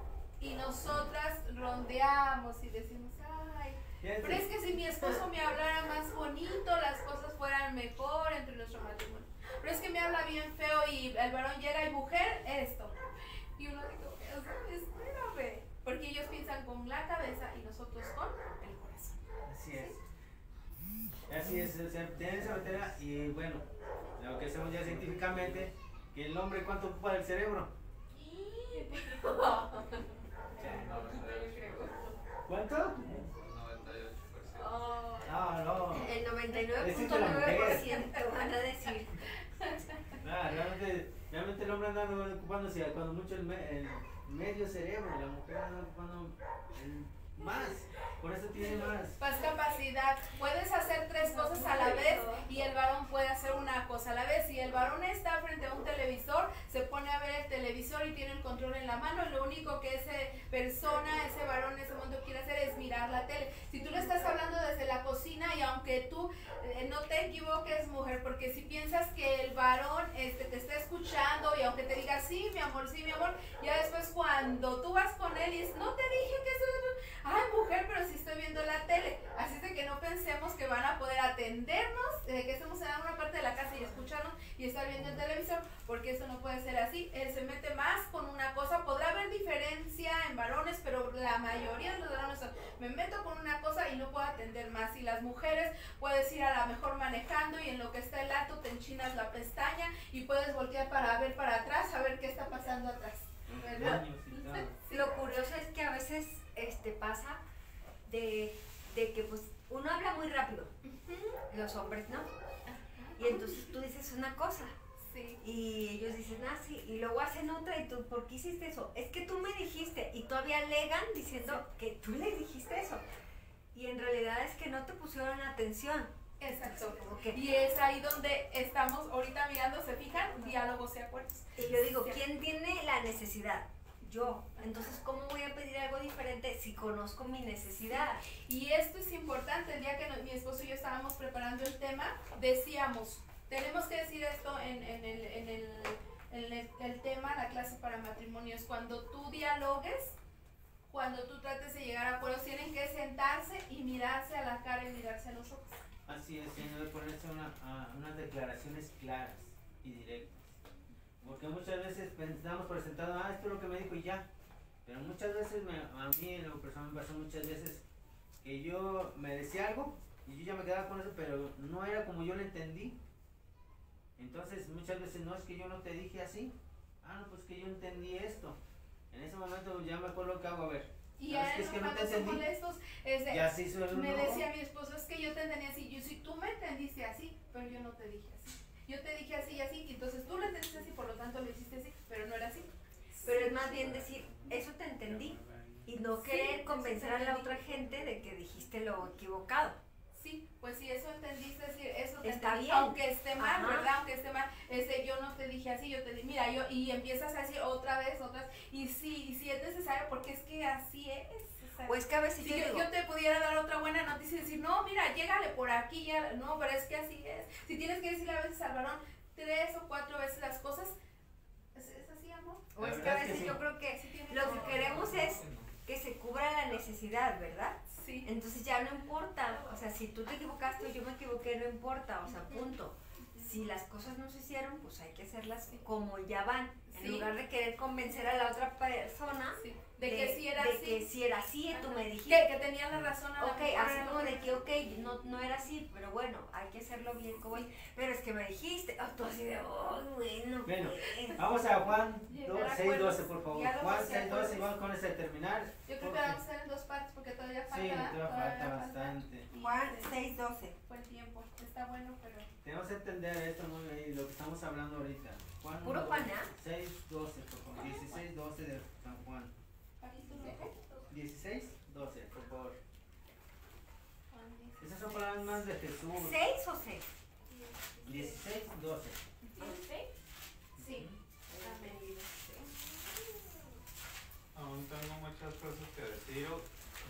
y nosotras rondeamos y decimos, ay, pero es que si mi esposo me hablara más bonito, las cosas fueran mejor entre nuestro matrimonio. Pero es que me habla bien feo y el varón llega y mujer, esto. Y uno dice, espérame. Porque ellos piensan con la cabeza y nosotros con el corazón. Así es. Así es, o sea, tienen esa materia y bueno, lo que hacemos ya científicamente, que el hombre cuánto ocupa del cerebro. ¿Cuánto? 98%. Oh. No, no. El Decirte la mujer. 99% van a decir. Nada, realmente, realmente el hombre anda ocupándose cuando mucho el, me- el medio cerebro, la mujer anda ocupando el más, por eso tiene más. Más capacidad. Puedes hacer tres cosas a la vez y el varón puede hacer una cosa a la vez. Si el varón está frente a un televisor, se pone a ver el televisor y tiene el control en la mano. Lo único que esa persona, ese varón en ese momento quiere hacer es mirar la tele. Si tú le estás hablando desde la cocina y aunque tú eh, no te equivoques, mujer, porque si piensas que el varón este, te está escuchando y aunque te diga sí, mi amor, sí, mi amor, ya después cuando tú vas con él y dices, no te dije que eso, ay, mujer, pero si estoy viendo la tele. Así es de que no pensemos que van a poder atendernos, de que estemos en alguna parte de la casa y escucharnos y estar viendo el televisor, porque eso no puede ser así. Él se mete más con una cosa, podrá haber diferencia en varones, pero la mayoría de los varones son, me meto con una cosa y no puedo atender más. Y las mujeres puedes ir a la mejor manejando y en lo que está el acto te enchinas la pestaña y puedes voltear para ver para atrás, a ver qué está pasando atrás. ¿Verdad? Lo curioso es que a veces este pasa de, de que pues uno habla muy rápido, los hombres no. Y entonces tú dices una cosa Sí. y ellos dicen, ah, sí, y luego hacen otra y tú, ¿por qué hiciste eso? Es que tú me dijiste y todavía alegan diciendo que tú le dijiste eso. Y en realidad es que no te pusieron atención. Exacto. Que- Y es ahí donde estamos ahorita mirando, se fijan, diálogos y acuerdos. Y yo digo, Sí. ¿quién tiene la necesidad? Yo. Entonces, ¿cómo voy a pedir algo diferente si conozco mi necesidad? Y esto es importante, el día que no- mi esposo y yo estábamos preparando el tema, decíamos, tenemos que decir esto en, en el, en el, en el, el tema, la clase para matrimonios, cuando tú dialogues, cuando tú trates de llegar a acuerdos, tienen que sentarse y mirarse a la cara y mirarse a los ojos. Así es, señor, ponerse una, a- unas declaraciones claras y directas. Porque muchas veces pensamos por sentado, ah, esto es lo que me dijo y ya. Pero muchas veces, me- a mí en lo personal me pasó muchas veces que yo me decía algo y yo ya me quedaba con eso, pero no era como yo lo entendí. Entonces muchas veces, no es que yo no te dije así. Ah, no, pues que yo entendí esto. En ese momento ya me acuerdo que hago, a ver. Y ¿sabes a qué? él es que no te entendí. molestos, es de, Ya se hizo el me decía mi esposo, es que yo te entendí así, yo si tú me entendiste así, pero yo no te dije así. Yo te dije así y así, y entonces tú lo entendiste así, por lo tanto lo hiciste así, pero no era así. Pero es más bien decir, eso te entendí. Y no Sí, querer convencer a la otra gente de que dijiste lo equivocado. Sí, pues si eso entendiste, decir, eso te Está entendí, bien. aunque esté mal, Ajá. ¿verdad? Aunque esté mal, este, yo no te dije así, yo te di, mira, yo, y empiezas a decir otra vez, otras, y sí, y si es necesario, porque es que así es. O sea, O es que a veces Si yo yo, digo, yo te pudiera dar otra buena noticia y decir, no, mira, llégale por aquí, ya, no, pero es que así es. Si tienes que decirle a veces al varón tres o cuatro veces las cosas, es, es así, amor. o La es que a es que veces sí. yo creo que Sí lo que que- queremos es que se cubra la necesidad, ¿verdad? Sí. Entonces ya no importa, o sea, si tú te equivocaste o yo me equivoqué, no importa, o sea, punto. Si las cosas no se hicieron, pues hay que hacerlas como ya van, en Sí. lugar de querer convencer a la otra persona Sí. De, que si era de así. que si era así, tú Ajá. me que, dijiste. que tenía la razón a Ok, así como de que- que, ok, no, no era así, pero bueno, hay que hacerlo bien como es. Pero es que me dijiste, oh, tú así de, oh, bueno. Bueno, pues". Vamos a Juan Llegar a 6, 12, acuerdos. por favor. Juan y 6, 12 y acuerdos. vamos con ese de terminar. Yo creo que vamos a hacer en dos partes porque todavía falta. Sí, todavía falta bastante. Juan este, 6:12. Fue el tiempo. Está bueno, pero. Tenemos que entender esto muy bien, lo que estamos hablando ahorita. Juan Puro Juan, ¿ah? 6, 12, por favor. 16, 12 de San Juan. Capítulo 16, 12, por favor. Esas son palabras más de Jesús. ¿Seis o seis? 16, 12. Sí. Aún tengo muchas cosas que decir, deciros,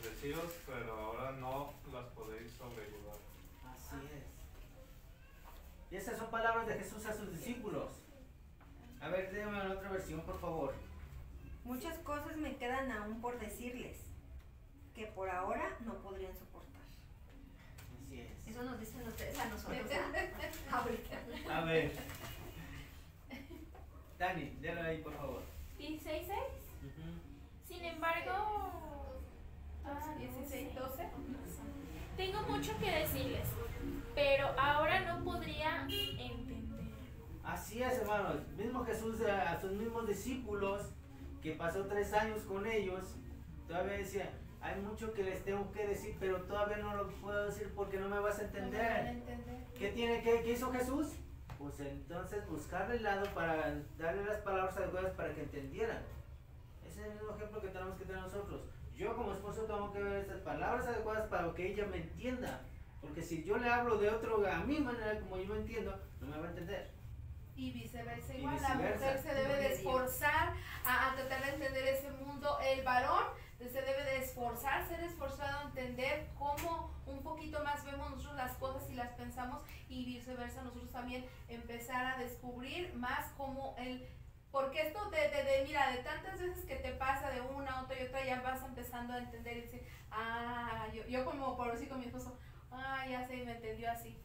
vencidos, pero ahora no las podéis sobrellevar. Así es. Y esas son palabras de Jesús a sus discípulos. A ver, déjame la otra versión, por favor. Muchas cosas me quedan aún por decirles, que por ahora no podrían soportar. Así es. Eso nos dicen ustedes a nosotros. ¿ah? Ahorita. A ver. Dani, déjalo ahí, por favor. 16, 6. Ujú. Sin embargo, ah, 16, 12. tengo mucho que decirles, pero ahora no podría entender. Así es, hermanos. Mismo Jesús eh, a sus mismos discípulos, que pasó tres años con ellos, todavía decía, hay mucho que les tengo que decir, pero todavía no lo puedo decir porque no me vas a No van a entender. entender. ¿Qué tiene que qué hizo Jesús? Pues entonces buscarle el lado para darle las palabras adecuadas para que entendieran. Ese es el mismo ejemplo que tenemos que tener nosotros. Yo como esposo tengo que ver esas palabras adecuadas para que ella me entienda. Porque si yo le hablo de otro a mi manera como yo lo entiendo, no me va a entender. Y viceversa, Y igual la viceversa. mujer se debe de esforzar a, a tratar de entender ese mundo. El varón se debe de esforzar, ser esforzado a entender cómo un poquito más vemos nosotros las cosas y las pensamos y viceversa nosotros también empezar a descubrir más cómo el... Porque esto de, de, de, mira, de tantas veces que te pasa de una a otra y otra, ya vas empezando a entender y decir, ah, yo, yo como por decir con mi esposo, ah, ya sé, me entendió así,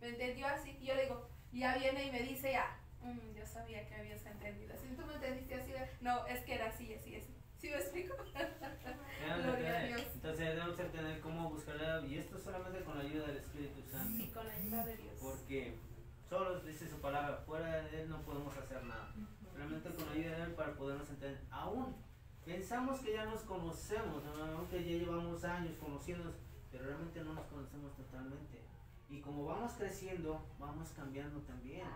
me entendió así, y yo le digo, ya viene y me dice ya, "Mm, yo sabía que habías entendido así, tú me entendiste así, no, es que era así, así, así, ¿sí me explico? Gloria a Dios. Entonces debemos entender cómo buscarle y esto solamente con la ayuda del Espíritu Santo. Y con la ayuda de Dios. Porque solo dice su palabra, fuera de él no podemos hacer nada. Solamente con la ayuda de él para podernos entender. Aún pensamos que ya nos conocemos, ¿no? aunque ya llevamos años conociéndonos, pero realmente no nos conocemos totalmente. Y como vamos creciendo, vamos cambiando también.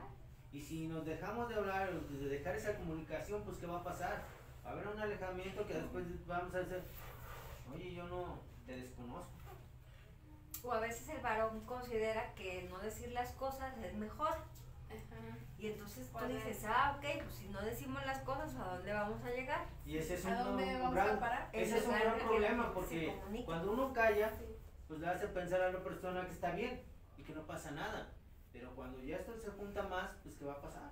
Y si nos dejamos de hablar, de dejar esa comunicación, pues ¿qué va a pasar? Va a haber un alejamiento que después vamos a decir, oye, yo no te desconozco. O a veces el varón considera que no decir las cosas es mejor. Ajá. Y entonces tú dices, ah, ok, pues si no decimos las cosas, ¿a dónde vamos a llegar? Y ese es ¿A un, dónde un vamos gran, a parar? ese es un gran problema porque cuando uno calla, Sí. pues le hace pensar a la persona que está bien y que no pasa nada. Pero cuando ya esto se junta más, pues ¿qué va a pasar?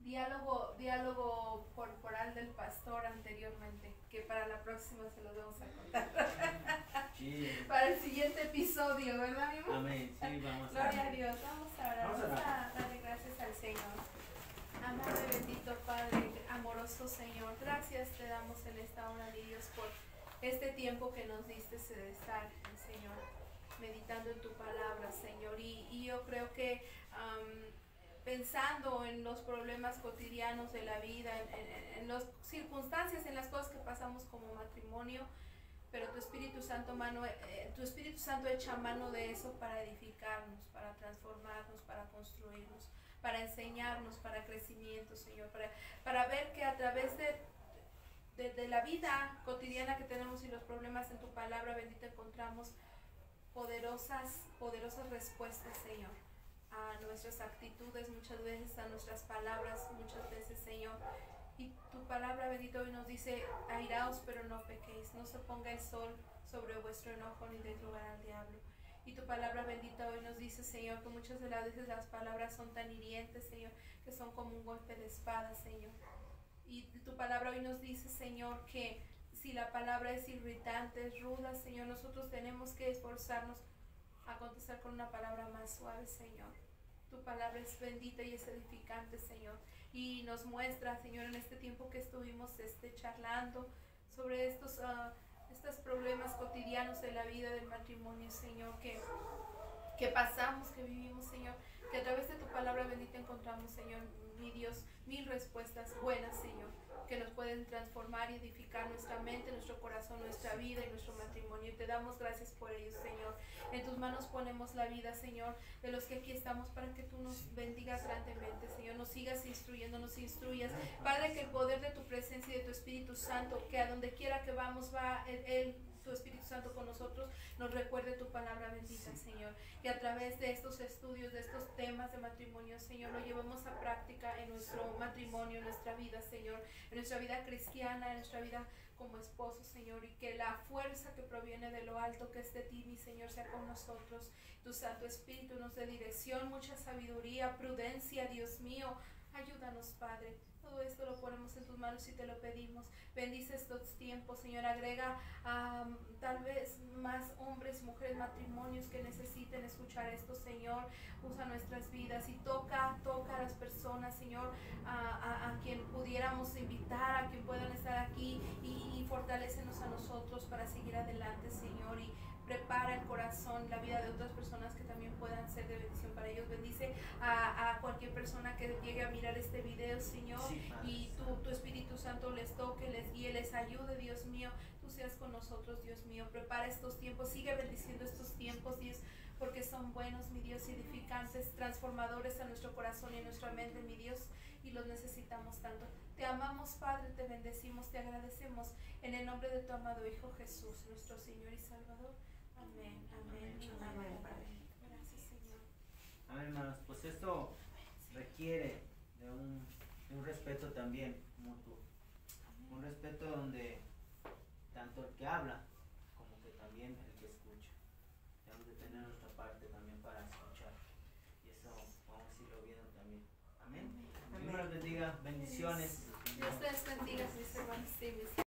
Diálogo, diálogo corporal del pastor anteriormente, que para la próxima se los vamos a contar. Sí. Para el siguiente episodio, ¿verdad, mi amor? Amén. Sí, vamos Gloria a a Dios, vamos a orar, Vamos a vamos orar. a darle gracias al Señor. Amado bendito Padre, amoroso Señor, gracias te damos en esta hora, mi Dios, por este tiempo que nos diste de estar, Señor, meditando en tu palabra, Señor. Y, yo creo que pensando en los problemas cotidianos de la vida, en, en- las circunstancias, en las cosas que pasamos como matrimonio, pero tu Espíritu Santo mano, eh, tu Espíritu Santo echa mano de eso para edificarnos, para transformarnos, para construirnos, para enseñarnos, para crecimiento, Señor, para, para ver que a través de, de, de la vida cotidiana que tenemos y los problemas en tu palabra bendita encontramos poderosas, poderosas respuestas, Señor, a nuestras actitudes, muchas veces a nuestras palabras, muchas veces, Señor. Y tu palabra bendita hoy nos dice, airaos pero no pequéis, no se ponga el sol sobre vuestro enojo ni deis lugar al diablo. Y tu palabra bendita hoy nos dice, Señor, que muchas de las veces las palabras son tan hirientes, Señor, que son como un golpe de espada, Señor. Y tu palabra hoy nos dice, Señor, que si la palabra es irritante, es ruda, Señor, nosotros tenemos que esforzarnos a contestar con una palabra más suave, Señor. Tu palabra es bendita y es edificante, Señor. Y nos muestra, Señor, en este tiempo que estuvimos este, charlando sobre estos, ah, estos problemas cotidianos de la vida del matrimonio, Señor, que, que pasamos, que vivimos, Señor. Que a través de tu palabra bendita encontramos, Señor, mi Dios, mil respuestas buenas, Señor, que nos pueden transformar y edificar nuestra mente, nuestro corazón, nuestra vida y nuestro matrimonio. Y te damos gracias por ello, Señor. En tus manos ponemos la vida, Señor, de los que aquí estamos para que tú nos bendigas grandemente, Señor. Nos sigas instruyendo, nos instruyas. Padre, que el poder de tu presencia y de tu Espíritu Santo, que a donde quiera que vamos va Él tu Espíritu Santo con nosotros nos recuerde tu palabra bendita, Señor. Que a través de estos estudios, de estos temas de matrimonio, Señor, lo llevemos a práctica en nuestro matrimonio, en nuestra vida, Señor, en nuestra vida cristiana, en nuestra vida como esposo, Señor, y que la fuerza que proviene de lo alto que es de ti, mi Señor, sea con nosotros. Tu Santo Espíritu nos dé dirección, mucha sabiduría, prudencia, Dios mío. Ayúdanos, Padre. Todo esto lo ponemos en tus manos y te lo pedimos. Bendice estos tiempos, Señor. Agrega a tal vez más hombres, mujeres, matrimonios que necesiten escuchar esto, Señor. Usa nuestras vidas y toca, toca a las personas, Señor, a, a, quien pudiéramos invitar, a quien puedan estar aquí y, y fortalecenos a nosotros para seguir adelante, Señor. Y prepara el corazón, la vida de otras personas que también puedan ser de bendición para ellos. Bendice a, a cualquier persona que llegue a mirar este video, Señor, y tu, tu Espíritu Santo les toque, les guíe, les ayude, Dios mío. Tú seas con nosotros, Dios mío. Prepara estos tiempos, sigue bendiciendo estos tiempos, Dios, porque son buenos, mi Dios, edificantes, transformadores a nuestro corazón y a nuestra mente, mi Dios, y los necesitamos tanto. Te amamos, Padre, te bendecimos, te agradecemos en el nombre de tu amado Hijo Jesús, nuestro Señor y Salvador. Amén, amén, amén, amén. Gracias, Señor. Amén, hermanos. Pues esto requiere de un, de un respeto también mutuo. Un respeto donde tanto el que habla como que también el que escucha. Tenemos que tener nuestra parte también para escuchar. Y eso vamos a irlo viendo también. Amén. Dios los bendiga. Bendiciones. Dios te bendiga,